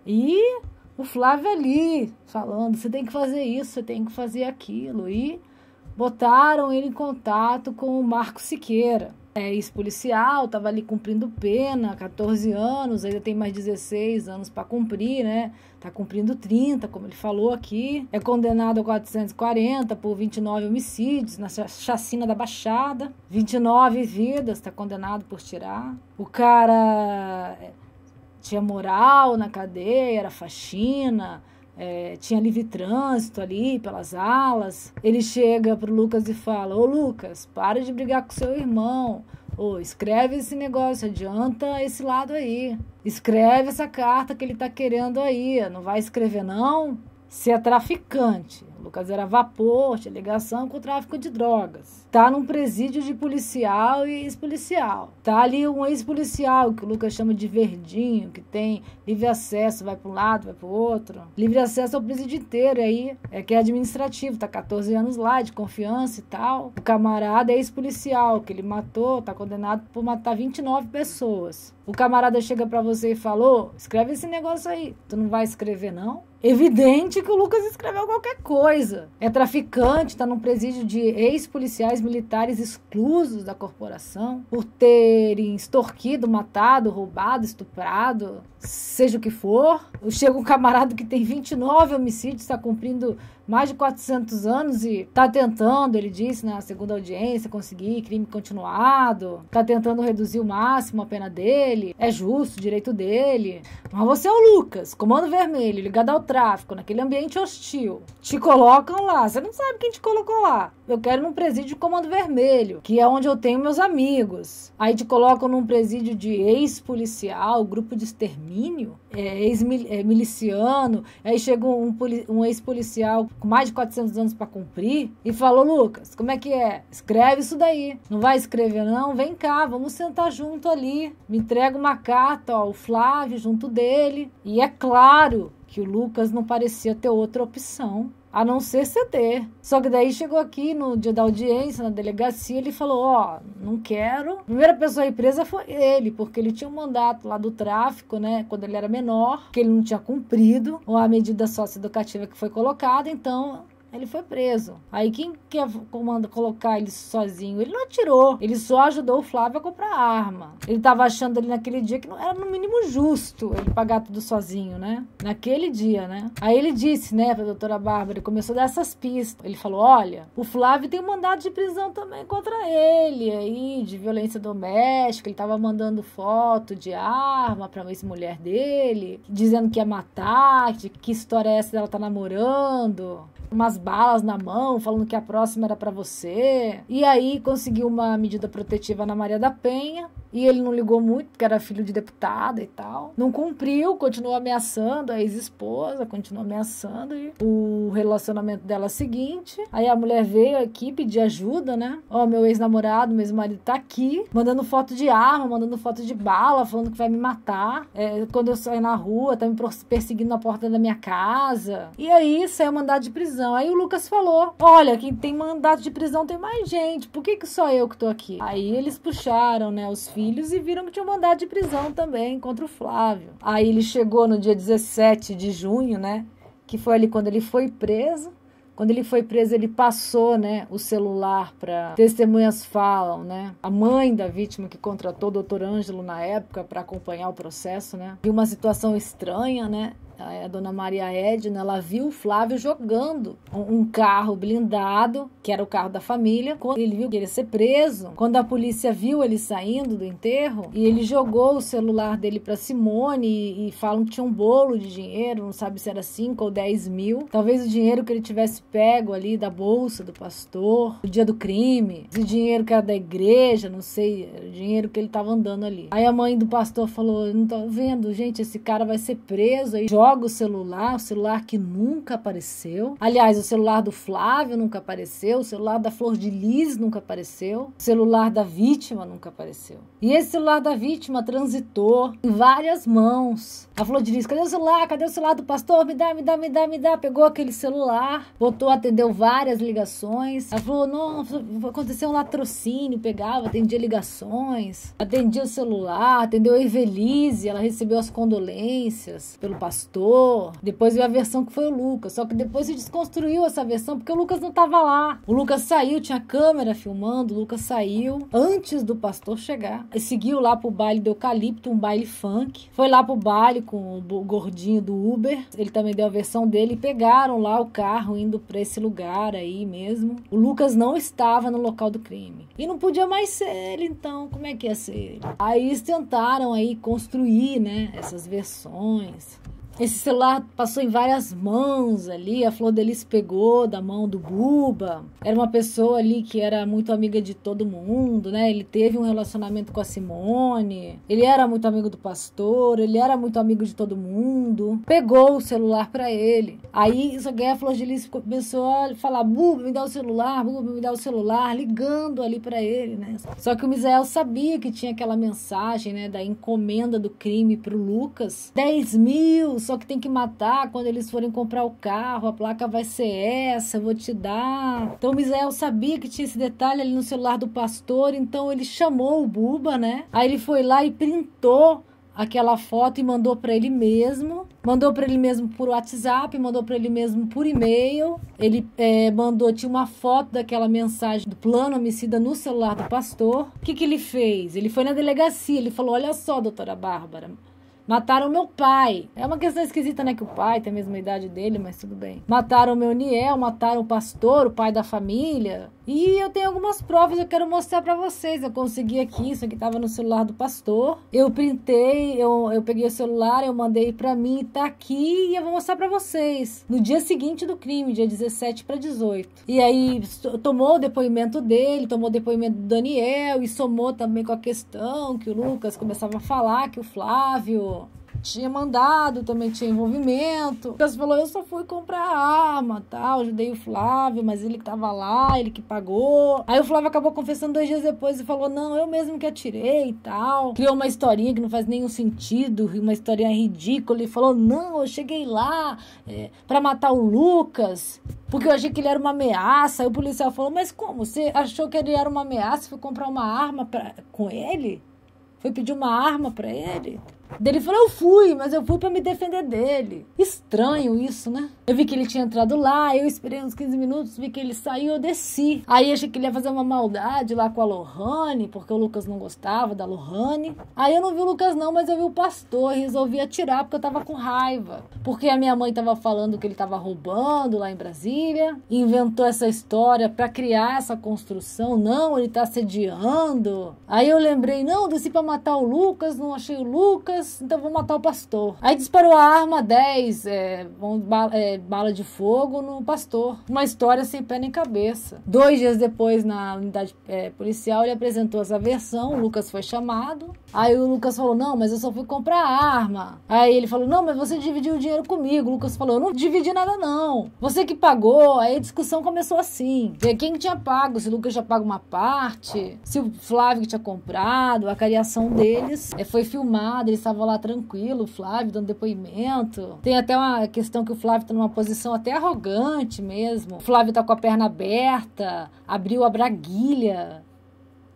E o Flávio ali falando: você tem que fazer isso, você tem que fazer aquilo. E botaram ele em contato com o Marco Siqueira é ex-policial, estava ali cumprindo pena, 14 anos, ainda tem mais 16 anos para cumprir, né? Tá cumprindo 30, como ele falou aqui. É condenado a 440 por 29 homicídios na chacina da Baixada. 29 vidas, está condenado por tirar. O cara tinha moral na cadeia, era faxina, é, tinha livre trânsito ali pelas alas. Ele chega pro Lucas e fala: Ô Lucas, para de brigar com seu irmão. Ô, escreve esse negócio, adianta esse lado aí. Escreve essa carta que ele tá querendo aí. Não vai escrever, não? Se é traficante, Lucas era vapor, tinha ligação com o tráfico de drogas. Tá num presídio de policial e ex-policial. Tá ali um ex-policial, que o Lucas chama de verdinho, que tem livre acesso, vai para um lado, vai para o outro. Livre acesso ao presídio inteiro, aí é que é administrativo, tá 14 anos lá, de confiança e tal. O camarada é ex-policial, que ele matou, tá condenado por matar 29 pessoas. O camarada chega para você e falou: escreve esse negócio aí. Tu não vai escrever, não? Evidente que o Lucas escreveu qualquer coisa. É traficante, está num presídio de ex-policiais militares exclusos da corporação por terem extorquido, matado, roubado, estuprado, seja o que for. Chega um camarada que tem 29 homicídios, está cumprindo mais de 400 anos e está tentando, ele disse na segunda audiência, conseguir crime continuado, está tentando reduzir o máximo a pena dele, é justo, direito dele. Mas você é o Lucas, comando vermelho, ligado ao tráfico, naquele ambiente hostil. Te colocam lá, você não sabe quem te colocou lá. Eu quero num presídio comando vermelho, que é onde eu tenho meus amigos. Aí te colocam num presídio de ex-policial, grupo de extermínio, é, ex-miliciano. É, aí chega um, um ex-policial com mais de 400 anos para cumprir e falou: Lucas, como é que é? Escreve isso daí. Não vai escrever, não? Vem cá, vamos sentar junto ali. Me entrega uma carta, ó, o Flávio junto dele. E é claro que o Lucas não parecia ter outra opção a não ser ceder. Só que daí chegou aqui no dia da audiência, na delegacia, ele falou: Ó, oh, não quero. A primeira pessoa presa foi ele, porque ele tinha um mandato lá do tráfico, né, quando ele era menor, que ele não tinha cumprido, ou a medida socioeducativa que foi colocada, então ele foi preso. Aí quem quer comanda colocar ele sozinho? Ele não atirou. Ele só ajudou o Flávio a comprar arma. Ele tava achando ali naquele dia que não era no mínimo justo ele pagar tudo sozinho, né? Naquele dia, né? Aí ele disse, né, pra doutora Bárbara, ele começou a dar essas pistas. Ele falou: olha, o Flávio tem um mandado de prisão também contra ele aí, de violência doméstica. Ele tava mandando foto de arma pra ex-mulher dele, dizendo que ia matar, que, que história é essa dela tá namorando umas balas na mão, falando que a próxima era para você. E aí conseguiu uma medida protetiva na Maria da Penha. E ele não ligou muito, porque era filho de deputada e tal. Não cumpriu, continuou ameaçando a ex-esposa, continuou ameaçando. E o relacionamento dela é seguinte. Aí a mulher veio aqui pedir ajuda, né? Ó, oh, meu ex-namorado, meu ex-marido tá aqui, mandando foto de arma, mandando foto de bala, falando que vai me matar. É, quando eu sair na rua, tá me perseguindo na porta da minha casa. E aí saiu mandado de prisão. Aí o Lucas falou: Olha, quem tem mandato de prisão tem mais gente. Por que, que só eu que tô aqui? Aí eles puxaram, né, os filhos e viram que tinha um mandato de prisão também contra o Flávio. Aí ele chegou no dia 17 de junho, né? Que foi ali quando ele foi preso. Quando ele foi preso, ele passou, né, o celular para testemunhas falam, né? A mãe da vítima que contratou o doutor Ângelo na época para acompanhar o processo, né? E uma situação estranha, né? A dona Maria Edna, ela viu o Flávio jogando um carro blindado, que era o carro da família, quando ele viu que ele ia ser preso. Quando a polícia viu ele saindo do enterro, e ele jogou o celular dele para Simone e, e falam que tinha um bolo de dinheiro, não sabe se era 5 ou 10 mil. Talvez o dinheiro que ele tivesse pego ali da bolsa do pastor, no dia do crime, esse dinheiro que era da igreja, não sei, o dinheiro que ele estava andando ali. Aí a mãe do pastor falou: Não tô vendo, gente, esse cara vai ser preso aí, joga joga o celular, o celular que nunca apareceu. Aliás, o celular do Flávio nunca apareceu, o celular da Flor de Lis nunca apareceu, o celular da vítima nunca apareceu. E esse celular da vítima transitou em várias mãos. A Flor de Lis, cadê o celular? Cadê o celular do pastor? Me dá, me dá, me dá, me dá. Pegou aquele celular, botou, atendeu várias ligações. Ela falou: não, aconteceu um latrocínio, pegava, atendia ligações, atendia o celular, atendeu a Evelise, ela recebeu as condolências pelo pastor. Depois veio a versão que foi o Lucas. Só que depois se desconstruiu essa versão porque o Lucas não estava lá. O Lucas saiu, tinha câmera filmando, o Lucas saiu antes do pastor chegar. E seguiu lá pro baile do Eucalipto, um baile funk. Foi lá pro baile com o gordinho do Uber. Ele também deu a versão dele e pegaram lá o carro indo para esse lugar aí mesmo. O Lucas não estava no local do crime. E não podia mais ser ele, então, como é que ia ser ele? Aí eles tentaram aí construir, né, essas versões. Esse celular passou em várias mãos ali. A Flor Delis pegou da mão do Buba. Era uma pessoa ali que era muito amiga de todo mundo, né? Ele teve um relacionamento com a Simone. Ele era muito amigo do pastor. Ele era muito amigo de todo mundo. Pegou o celular para ele. Aí só que a Flor Delis começou a falar: Buba, me dá o celular, Buba, me dá o celular, ligando ali para ele, né? Só que o Misael sabia que tinha aquela mensagem, né? Da encomenda do crime pro Lucas: 10 mil só que tem que matar quando eles forem comprar o carro, a placa vai ser essa, eu vou te dar. Então Misael sabia que tinha esse detalhe ali no celular do pastor, então ele chamou o Buba, né? Aí ele foi lá e printou aquela foto e mandou para ele mesmo. Mandou para ele mesmo por WhatsApp, mandou para ele mesmo por e-mail. Ele é, mandou, tinha uma foto daquela mensagem do plano homicida no celular do pastor. O que, que ele fez? Ele foi na delegacia, ele falou: Olha só, doutora Bárbara, Mataram meu pai. É uma questão esquisita, né? Que o pai tem a mesma idade dele, mas tudo bem. Mataram meu Niel, mataram o pastor, o pai da família. E eu tenho algumas provas, eu quero mostrar para vocês. Eu consegui aqui, isso aqui tava no celular do pastor. Eu printei, eu, eu peguei o celular, eu mandei para mim, tá aqui e eu vou mostrar para vocês. No dia seguinte do crime, dia 17 para 18. E aí tomou o depoimento dele, tomou o depoimento do Daniel e somou também com a questão que o Lucas começava a falar que o Flávio tinha mandado, também tinha envolvimento. Lucas falou: eu só fui comprar arma, tal. Ajudei o Flávio, mas ele que tava lá, ele que pagou. Aí o Flávio acabou confessando dois dias depois e falou: não, eu mesmo que atirei e tal. Criou uma historinha que não faz nenhum sentido, uma historinha ridícula. Ele falou: não, eu cheguei lá é, para matar o Lucas. Porque eu achei que ele era uma ameaça. Aí o policial falou: Mas como? Você achou que ele era uma ameaça e foi comprar uma arma pra... com ele? Foi pedir uma arma para ele? Ele falou, eu fui, mas eu fui para me defender dele. Estranho isso, né? Eu vi que ele tinha entrado lá, eu esperei uns 15 minutos, vi que ele saiu, eu desci. Aí achei que ele ia fazer uma maldade lá com a Lohane, porque o Lucas não gostava da Lohane. Aí eu não vi o Lucas não, mas eu vi o pastor e resolvi atirar porque eu tava com raiva. Porque a minha mãe tava falando que ele tava roubando lá em Brasília, inventou essa história para criar essa construção. Não, ele tá sediando. Aí eu lembrei, não, desci pra matar o Lucas, não achei o Lucas então vou matar o pastor. Aí disparou a arma 10 é, é, bala de fogo no pastor. Uma história sem pé nem cabeça. Dois dias depois, na unidade é, policial, ele apresentou essa versão. O Lucas foi chamado. Aí o Lucas falou: Não, mas eu só fui comprar arma. Aí ele falou: Não, mas você dividiu o dinheiro comigo. O Lucas falou: Eu não dividi nada, não. Você que pagou. Aí a discussão começou assim: quem tinha pago, se o Lucas já paga uma parte, se o Flávio que tinha comprado, a cariação deles é, foi filmada, eles estava lá tranquilo, o Flávio dando depoimento. Tem até uma questão que o Flávio está numa posição até arrogante mesmo. O Flávio está com a perna aberta, abriu a braguilha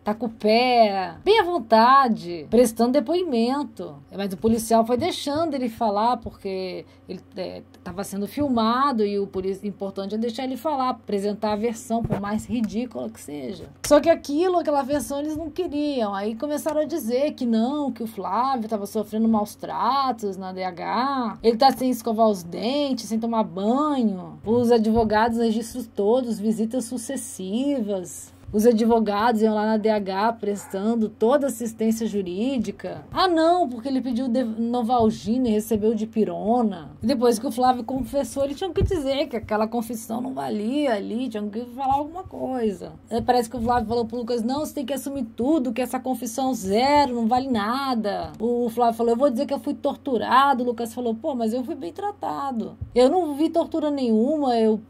tá com o pé bem à vontade, prestando depoimento. Mas o policial foi deixando ele falar porque ele estava é, sendo filmado e o importante é deixar ele falar, apresentar a versão, por mais ridícula que seja. Só que aquilo, aquela versão, eles não queriam. Aí começaram a dizer que não, que o Flávio estava sofrendo maus tratos na DH, ele tá sem escovar os dentes, sem tomar banho. Os advogados registros todos, visitas sucessivas. Os advogados iam lá na DH prestando toda assistência jurídica. Ah, não, porque ele pediu Novalgina e recebeu de pirona. Depois que o Flávio confessou, ele tinha que dizer que aquela confissão não valia ali, tinha que falar alguma coisa. Aí parece que o Flávio falou pro Lucas: não, você tem que assumir tudo, que essa confissão zero, não vale nada. O Flávio falou: eu vou dizer que eu fui torturado. O Lucas falou: pô, mas eu fui bem tratado. Eu não vi tortura nenhuma, eu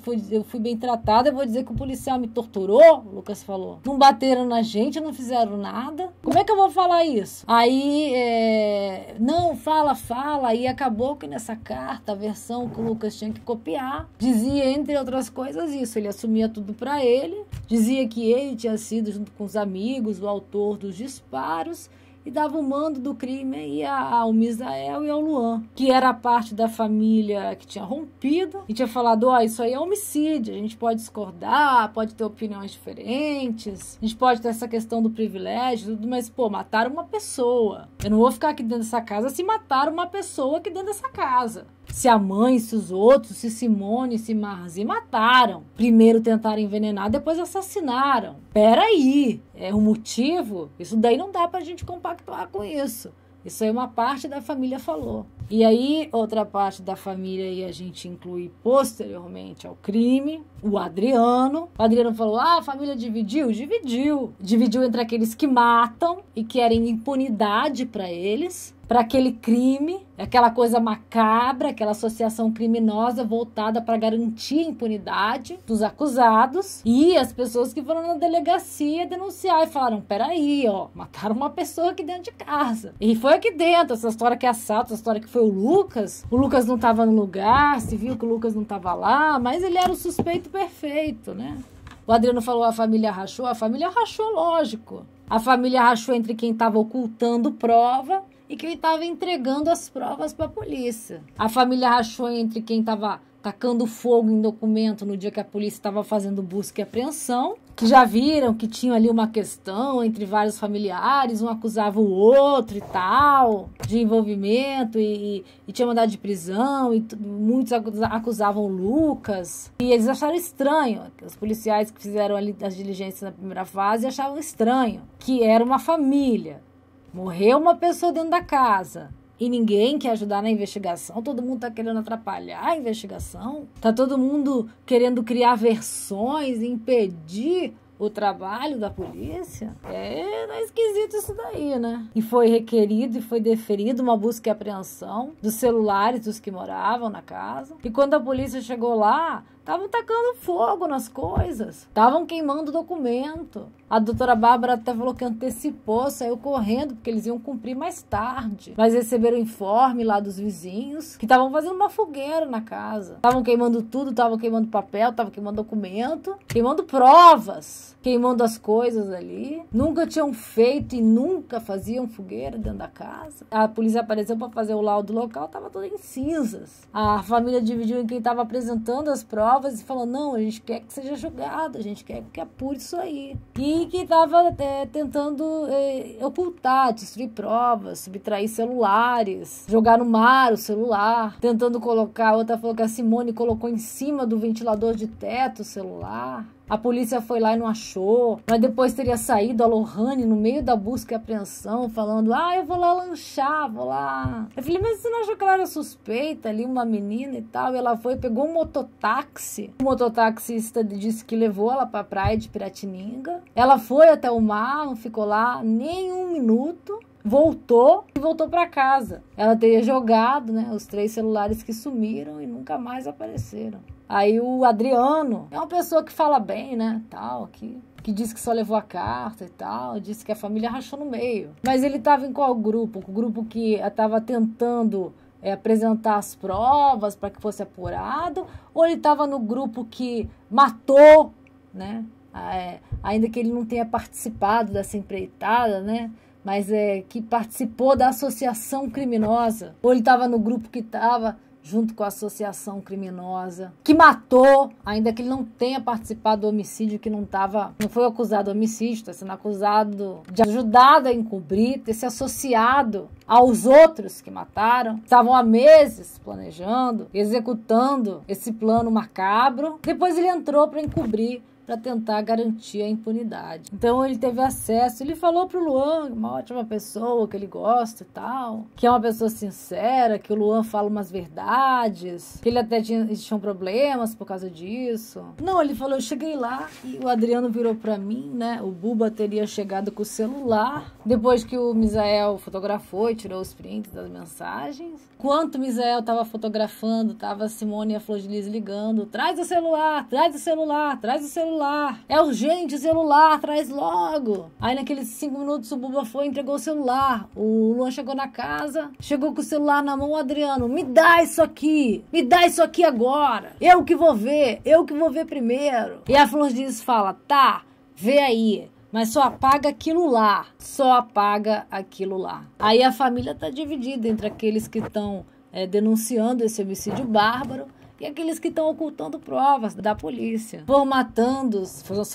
fui, eu fui bem tratado. Eu vou dizer que o policial me torturou. O Lucas falou: não bateram na gente, não fizeram nada. Como é que eu vou falar isso? Aí, é... não, fala, fala. E acabou que nessa carta, a versão que o Lucas tinha que copiar, dizia, entre outras coisas, isso. Ele assumia tudo para ele, dizia que ele tinha sido, junto com os amigos, o autor dos disparos e dava o mando do crime ao Misael e ao Luan, que era parte da família que tinha rompido e tinha falado: ó, oh, isso aí é homicídio, a gente pode discordar, pode ter opiniões diferentes, a gente pode ter essa questão do privilégio, tudo, mas, pô, mataram uma pessoa. Eu não vou ficar aqui dentro dessa casa se mataram uma pessoa aqui dentro dessa casa se a mãe, se os outros, se Simone, se Marzi mataram. Primeiro tentaram envenenar, depois assassinaram. Peraí, é um motivo? Isso daí não dá pra gente compactuar com isso. Isso aí uma parte da família falou. E aí, outra parte da família, e a gente inclui posteriormente ao crime, o Adriano. O Adriano falou: ah, a família dividiu? Dividiu. Dividiu entre aqueles que matam e querem impunidade para eles, para aquele crime, aquela coisa macabra, aquela associação criminosa voltada para garantir a impunidade dos acusados e as pessoas que foram na delegacia denunciar e falaram: peraí, ó, mataram uma pessoa aqui dentro de casa. E foi aqui dentro, essa história que é assalto, essa história que foi o Lucas. O Lucas não estava no lugar, se viu que o Lucas não estava lá, mas ele era o suspeito perfeito, né? O Adriano falou a família rachou, a família rachou, lógico. A família rachou entre quem estava ocultando prova e quem estava entregando as provas para a polícia. A família rachou entre quem estava tacando fogo em documento no dia que a polícia estava fazendo busca e apreensão, que já viram que tinha ali uma questão entre vários familiares, um acusava o outro e tal, de envolvimento e, e tinha mandado de prisão e muitos acusavam o Lucas. E eles acharam estranho, os policiais que fizeram ali as diligências na primeira fase achavam estranho, que era uma família. Morreu uma pessoa dentro da casa e ninguém quer ajudar na investigação, todo mundo tá querendo atrapalhar a investigação, tá todo mundo querendo criar versões, impedir o trabalho da polícia. É, é esquisito isso daí, né? E foi requerido e foi deferido uma busca e apreensão dos celulares dos que moravam na casa. E quando a polícia chegou lá, Estavam tacando fogo nas coisas. Estavam queimando documento. A doutora Bárbara até falou que antecipou, saiu correndo, porque eles iam cumprir mais tarde. Mas receberam informe lá dos vizinhos que estavam fazendo uma fogueira na casa. Estavam queimando tudo, estavam queimando papel, estavam queimando documento, queimando provas, queimando as coisas ali. Nunca tinham feito e nunca faziam fogueira dentro da casa. A polícia apareceu para fazer o laudo local, estava tudo em cinzas. A família dividiu em quem estava apresentando as provas e falou: não, a gente quer que seja julgado, a gente quer que apure isso aí. E que estava é, tentando é, ocultar, destruir provas, subtrair celulares, jogar no mar o celular, tentando colocar. Outra falou que a Simone colocou em cima do ventilador de teto o celular. A polícia foi lá e não achou. Mas depois teria saído a Lohane no meio da busca e apreensão, falando: Ah, eu vou lá lanchar, vou lá. Eu falei, mas você não achou que ela era suspeita ali, uma menina e tal? E ela foi, pegou um mototáxi. O mototaxista disse que levou ela pra praia de Piratininga. Ela foi até o mar, não ficou lá nem um minuto voltou e voltou para casa. Ela teria jogado, né, os três celulares que sumiram e nunca mais apareceram. Aí o Adriano é uma pessoa que fala bem, né, tal, que que disse que só levou a carta e tal, disse que a família rachou no meio. Mas ele estava em qual grupo? O grupo que estava tentando é, apresentar as provas para que fosse apurado, ou ele estava no grupo que matou, né? É, ainda que ele não tenha participado dessa empreitada, né? Mas é que participou da associação criminosa, ou ele estava no grupo que estava junto com a associação criminosa, que matou, ainda que ele não tenha participado do homicídio, que não estava, não foi acusado de homicídio, está sendo acusado de ajudado a encobrir, ter se associado aos outros que mataram, estavam há meses planejando, executando esse plano macabro. Depois ele entrou para encobrir para tentar garantir a impunidade. Então ele teve acesso, ele falou pro Luan, uma ótima pessoa, que ele gosta e tal, que é uma pessoa sincera, que o Luan fala umas verdades, que ele até tinha, tinha problemas por causa disso. Não, ele falou, eu cheguei lá e o Adriano virou para mim, né? O Buba teria chegado com o celular, depois que o Misael fotografou e tirou os prints das mensagens. Enquanto Misael tava fotografando, tava a Simone e a Flor de Lis ligando, traz o celular, traz o celular, traz o celular. É urgente o celular, traz logo. Aí naqueles cinco minutos o Buba foi e entregou o celular. O Luan chegou na casa, chegou com o celular na mão, o Adriano, me dá isso aqui, me dá isso aqui agora. Eu que vou ver, eu que vou ver primeiro. E a Flor Dias fala, tá, vê aí. Mas só apaga aquilo lá. Só apaga aquilo lá. Aí a família tá dividida entre aqueles que estão é, denunciando esse homicídio bárbaro e aqueles que estão ocultando provas da polícia, formatando,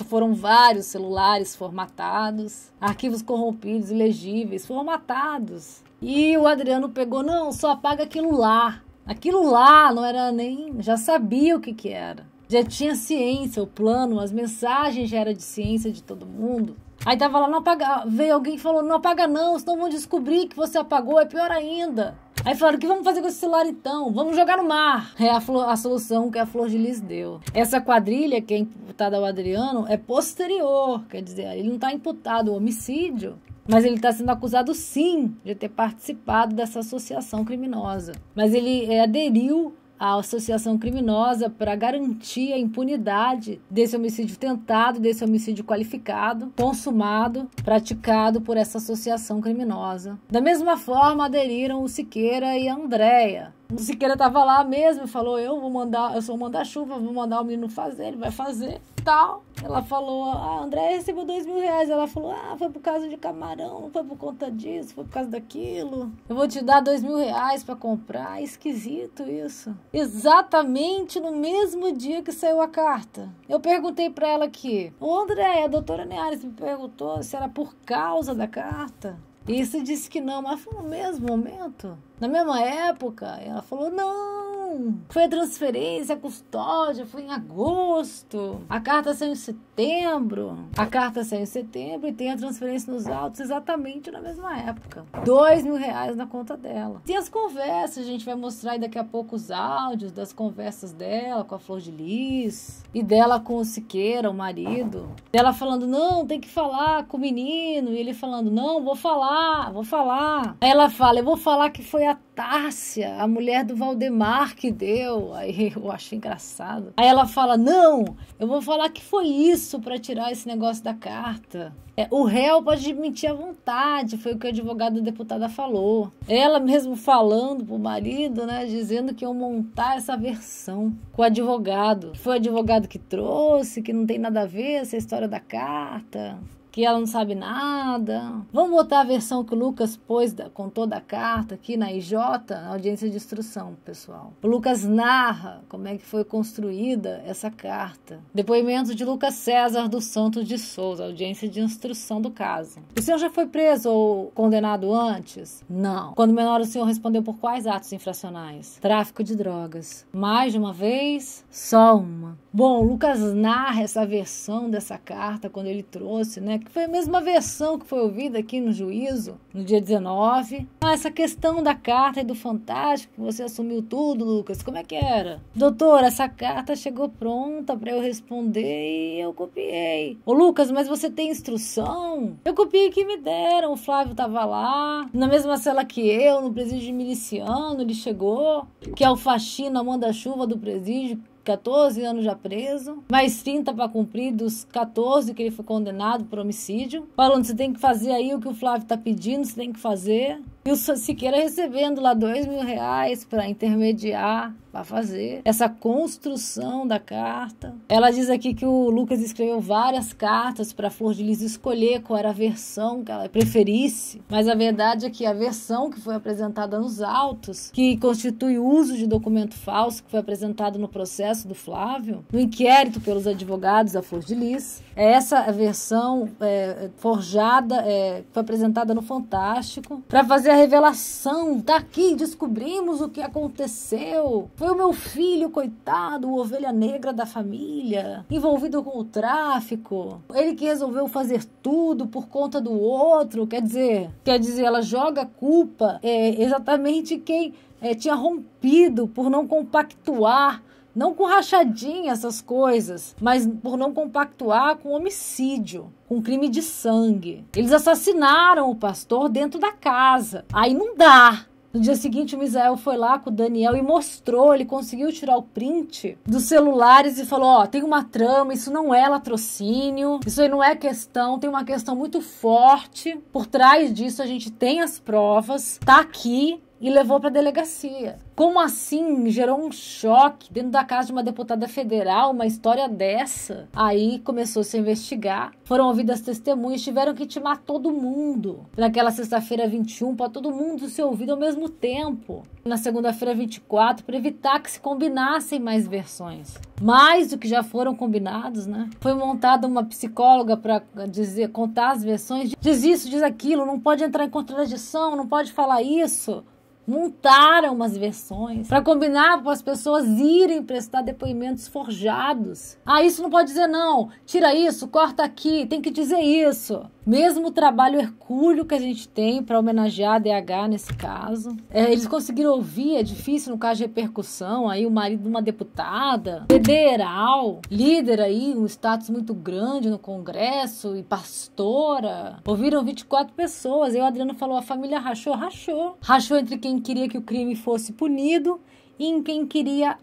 foram vários celulares formatados, arquivos corrompidos, ilegíveis, formatados. E o Adriano pegou, não, só apaga aquilo lá. Aquilo lá não era nem, já sabia o que que era. Já tinha ciência, o plano, as mensagens já era de ciência de todo mundo. Aí tava lá, não apaga, veio alguém e falou, não apaga não, senão vão descobrir que você apagou, é pior ainda. Aí falaram, o que vamos fazer com esse celular então? Vamos jogar no mar. É a, flor, a solução que a Flor de Lis deu. Essa quadrilha que é imputada ao Adriano é posterior, quer dizer, ele não está imputado homicídio, mas ele está sendo acusado sim de ter participado dessa associação criminosa. Mas ele é, aderiu a associação criminosa para garantir a impunidade desse homicídio tentado, desse homicídio qualificado, consumado, praticado por essa associação criminosa. Da mesma forma, aderiram o Siqueira e a Andréia, o Siqueira tava lá mesmo falou: Eu vou mandar, eu sou manda-chuva, vou mandar o menino fazer, ele vai fazer tal. Ela falou: Ah, André recebeu dois mil reais. Ela falou: Ah, foi por causa de camarão, foi por conta disso, foi por causa daquilo. Eu vou te dar dois mil reais para comprar. Esquisito isso. Exatamente no mesmo dia que saiu a carta. Eu perguntei para ela aqui: Ô André, a doutora Neares me perguntou se era por causa da carta. E isso disse que não, mas foi no mesmo momento, na mesma época. Ela falou: não, foi a transferência, a custódia, foi em agosto. A carta saiu em setembro. A carta saiu em setembro e tem a transferência nos autos exatamente na mesma época. Dois mil reais na conta dela. Tem as conversas, a gente vai mostrar daqui a pouco os áudios das conversas dela com a Flor de Lis e dela com o Siqueira, o marido. Dela falando: não, tem que falar com o menino. E ele falando: não, vou falar falar, vou falar. Aí ela fala, eu vou falar que foi a Tárcia, a mulher do Valdemar que deu. (laughs) Aí eu acho engraçado. Aí ela fala, não, eu vou falar que foi isso para tirar esse negócio da carta. É, o réu pode mentir à vontade, foi o que o advogado da deputada falou. Ela mesmo falando pro marido, né, dizendo que iam montar essa versão com o advogado. Foi o advogado que trouxe, que não tem nada a ver essa história da carta que ela não sabe nada. Vamos botar a versão que o Lucas pôs com toda a carta aqui na IJ, na audiência de instrução, pessoal. O Lucas narra como é que foi construída essa carta. Depoimento de Lucas César dos Santos de Souza, audiência de instrução do caso. O senhor já foi preso ou condenado antes? Não. Quando menor, o senhor respondeu por quais atos infracionais? Tráfico de drogas. Mais de uma vez? Só uma. Bom, o Lucas narra essa versão dessa carta quando ele trouxe, né? que foi a mesma versão que foi ouvida aqui no juízo, no dia 19. Ah, essa questão da carta e do Fantástico, você assumiu tudo, Lucas, como é que era? Doutor, essa carta chegou pronta para eu responder e eu copiei. Ô, Lucas, mas você tem instrução? Eu copiei que me deram, o Flávio tava lá, na mesma cela que eu, no presídio miliciano, ele chegou, que é o faxina manda-chuva do presídio, 14 anos já preso, mais 30 para cumprir dos 14 que ele foi condenado por homicídio. Falando, você tem que fazer aí o que o Flávio está pedindo, você tem que fazer. E o Siqueira recebendo lá dois mil reais para intermediar para fazer essa construção da carta. Ela diz aqui que o Lucas escreveu várias cartas para Flor de Lis escolher qual era a versão que ela preferisse, mas a verdade é que a versão que foi apresentada nos autos, que constitui o uso de documento falso que foi apresentado no processo do Flávio, no inquérito pelos advogados da Flor de Lis, é essa versão é, forjada, é, foi apresentada no Fantástico, para fazer a revelação. Tá aqui, descobrimos o que aconteceu. Foi o meu filho, coitado, o ovelha negra da família, envolvido com o tráfico. Ele que resolveu fazer tudo por conta do outro. Quer dizer, quer dizer, ela joga a culpa é, exatamente quem é, tinha rompido por não compactuar não com rachadinha, essas coisas, mas por não compactuar com homicídio, com crime de sangue. Eles assassinaram o pastor dentro da casa. Aí não dá. No dia seguinte, o Misael foi lá com o Daniel e mostrou, ele conseguiu tirar o print dos celulares e falou: Ó, oh, tem uma trama, isso não é latrocínio, isso aí não é questão, tem uma questão muito forte. Por trás disso, a gente tem as provas, tá aqui, e levou para a delegacia. Como assim? Gerou um choque dentro da casa de uma deputada federal, uma história dessa. Aí começou a se investigar. Foram ouvidas testemunhas, tiveram que intimar todo mundo. Naquela sexta-feira 21, para todo mundo ser ouvido ao mesmo tempo. Na segunda-feira 24, para evitar que se combinassem mais versões. Mais do que já foram combinados, né? Foi montada uma psicóloga para dizer, contar as versões. Diz isso, diz aquilo, não pode entrar em contradição, não pode falar isso montaram umas versões para combinar com as pessoas irem prestar depoimentos forjados. Ah, isso não pode dizer não. Tira isso, corta aqui, tem que dizer isso. Mesmo o trabalho hercúleo que a gente tem para homenagear a DH nesse caso. É, eles conseguiram ouvir, é difícil no caso de repercussão, aí o marido de uma deputada, federal, líder aí, um status muito grande no Congresso e pastora. Ouviram 24 pessoas. E o Adriano falou: a família rachou, rachou. Rachou entre quem queria que o crime fosse punido e em quem queria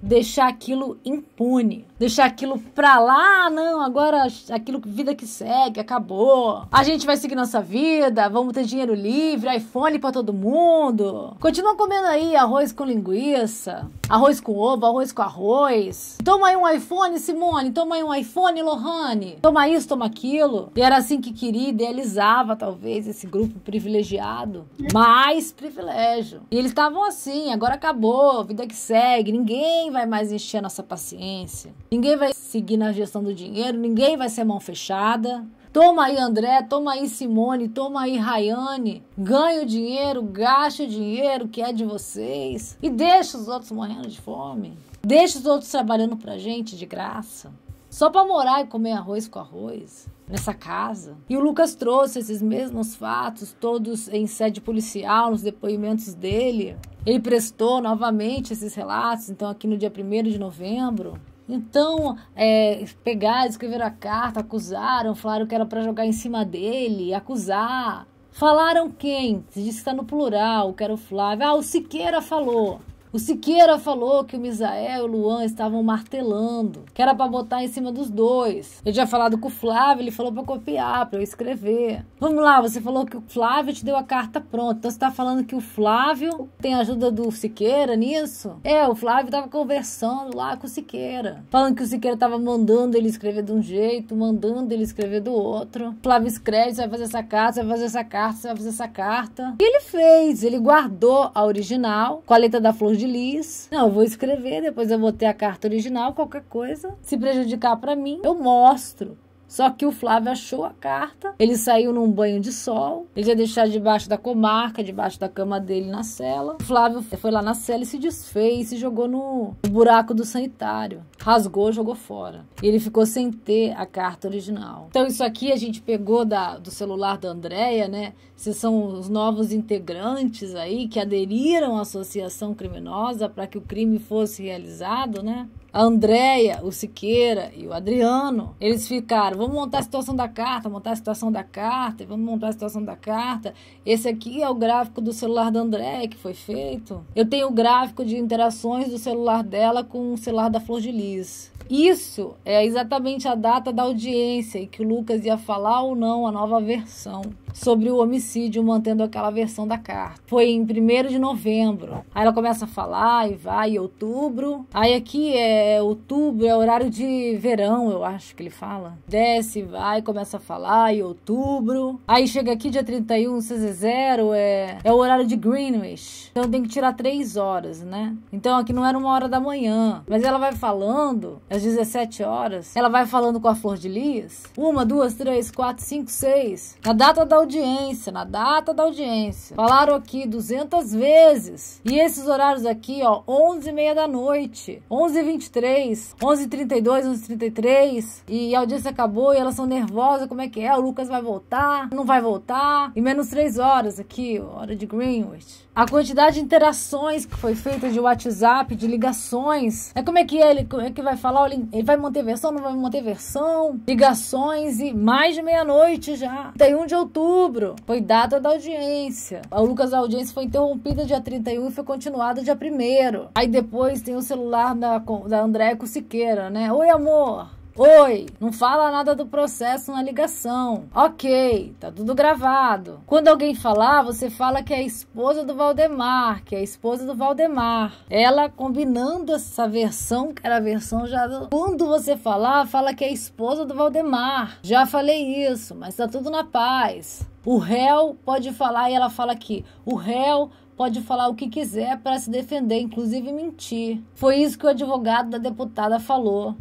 deixar aquilo impune deixar aquilo pra lá, não, agora aquilo vida que segue, acabou. A gente vai seguir nossa vida, vamos ter dinheiro livre, iPhone para todo mundo. Continua comendo aí arroz com linguiça, arroz com ovo, arroz com arroz. Toma aí um iPhone, Simone, toma aí um iPhone, Lohane. Toma isso, toma aquilo. E era assim que queria, idealizava talvez esse grupo privilegiado. Mais privilégio. E eles estavam assim, agora acabou, vida que segue, ninguém vai mais encher a nossa paciência. Ninguém vai seguir na gestão do dinheiro, ninguém vai ser mão fechada. Toma aí, André, toma aí, Simone, toma aí, Rayane. Ganhe o dinheiro, gaste o dinheiro que é de vocês. E deixa os outros morrendo de fome. Deixa os outros trabalhando pra gente de graça. Só para morar e comer arroz com arroz nessa casa. E o Lucas trouxe esses mesmos fatos, todos em sede policial, nos depoimentos dele. Ele prestou novamente esses relatos, então, aqui no dia 1 de novembro. Então, é, pegaram, escreveram a carta, acusaram, falaram que era para jogar em cima dele, acusar. Falaram quem? Se que está no plural, que era o Flávio. Ah, o Siqueira falou. O Siqueira falou que o Misael e o Luan estavam martelando, que era para botar em cima dos dois. Eu tinha falado com o Flávio, ele falou para copiar, para eu escrever. Vamos lá, você falou que o Flávio te deu a carta pronta. Então você tá falando que o Flávio tem a ajuda do Siqueira nisso? É, o Flávio tava conversando lá com o Siqueira, falando que o Siqueira tava mandando ele escrever de um jeito, mandando ele escrever do outro. Flávio escreve, você vai fazer essa carta, você vai fazer essa carta, você vai fazer essa carta. E ele fez, ele guardou a original com a letra da flor de de. Não, eu vou escrever, depois eu vou ter a carta original, qualquer coisa. Se prejudicar para mim, eu mostro. Só que o Flávio achou a carta, ele saiu num banho de sol, ele ia deixar debaixo da comarca, debaixo da cama dele na cela. O Flávio foi lá na cela e se desfez, se jogou no buraco do sanitário. Rasgou, jogou fora. E ele ficou sem ter a carta original. Então isso aqui a gente pegou da, do celular da Andrea, né? Esses são os novos integrantes aí que aderiram à associação criminosa para que o crime fosse realizado, né? A Andréia, o Siqueira e o Adriano, eles ficaram, vamos montar a situação da carta, montar a situação da carta, vamos montar a situação da carta. Esse aqui é o gráfico do celular da Andréia que foi feito. Eu tenho o gráfico de interações do celular dela com o celular da Flor de Lis. Isso é exatamente a data da audiência e que o Lucas ia falar ou não a nova versão sobre o homicídio, mantendo aquela versão da carta. Foi em 1 de novembro. Aí ela começa a falar e vai em outubro. Aí aqui é é outubro, é horário de verão, eu acho que ele fala. Desce, vai, começa a falar, e outubro. Aí chega aqui, dia 31, CZ0, é, é o horário de Greenwich. Então tem que tirar três horas, né? Então aqui não era uma hora da manhã. Mas ela vai falando, às 17 horas, ela vai falando com a Flor de Lis. Uma, duas, três, quatro, cinco, seis. Na data da audiência, na data da audiência. Falaram aqui 200 vezes. E esses horários aqui, ó, 11 e meia da noite, 11 e 23, 11 e 32, 11 e 33. E a audiência acabou e elas são nervosas. Como é que é? O Lucas vai voltar? Não vai voltar? E menos três horas aqui, hora de Greenwich. A quantidade de interações que foi feita de WhatsApp, de ligações. É como é que é? Ele, como é que vai falar? Ele vai manter versão? Não vai manter versão? Ligações e mais de meia-noite já. 31 de outubro. Foi data da audiência. O Lucas, a audiência foi interrompida dia 31 e foi continuada dia 1 Aí depois tem o celular da, da Andréia Siqueira, né? Oi, amor. Oi, não fala nada do processo na ligação. Ok, tá tudo gravado. Quando alguém falar, você fala que é a esposa do Valdemar, que é a esposa do Valdemar. Ela combinando essa versão, que era a versão já do... Quando você falar, fala que é a esposa do Valdemar. Já falei isso, mas tá tudo na paz. O réu pode falar, e ela fala aqui: o réu pode falar o que quiser para se defender, inclusive mentir. Foi isso que o advogado da deputada falou.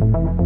thank you.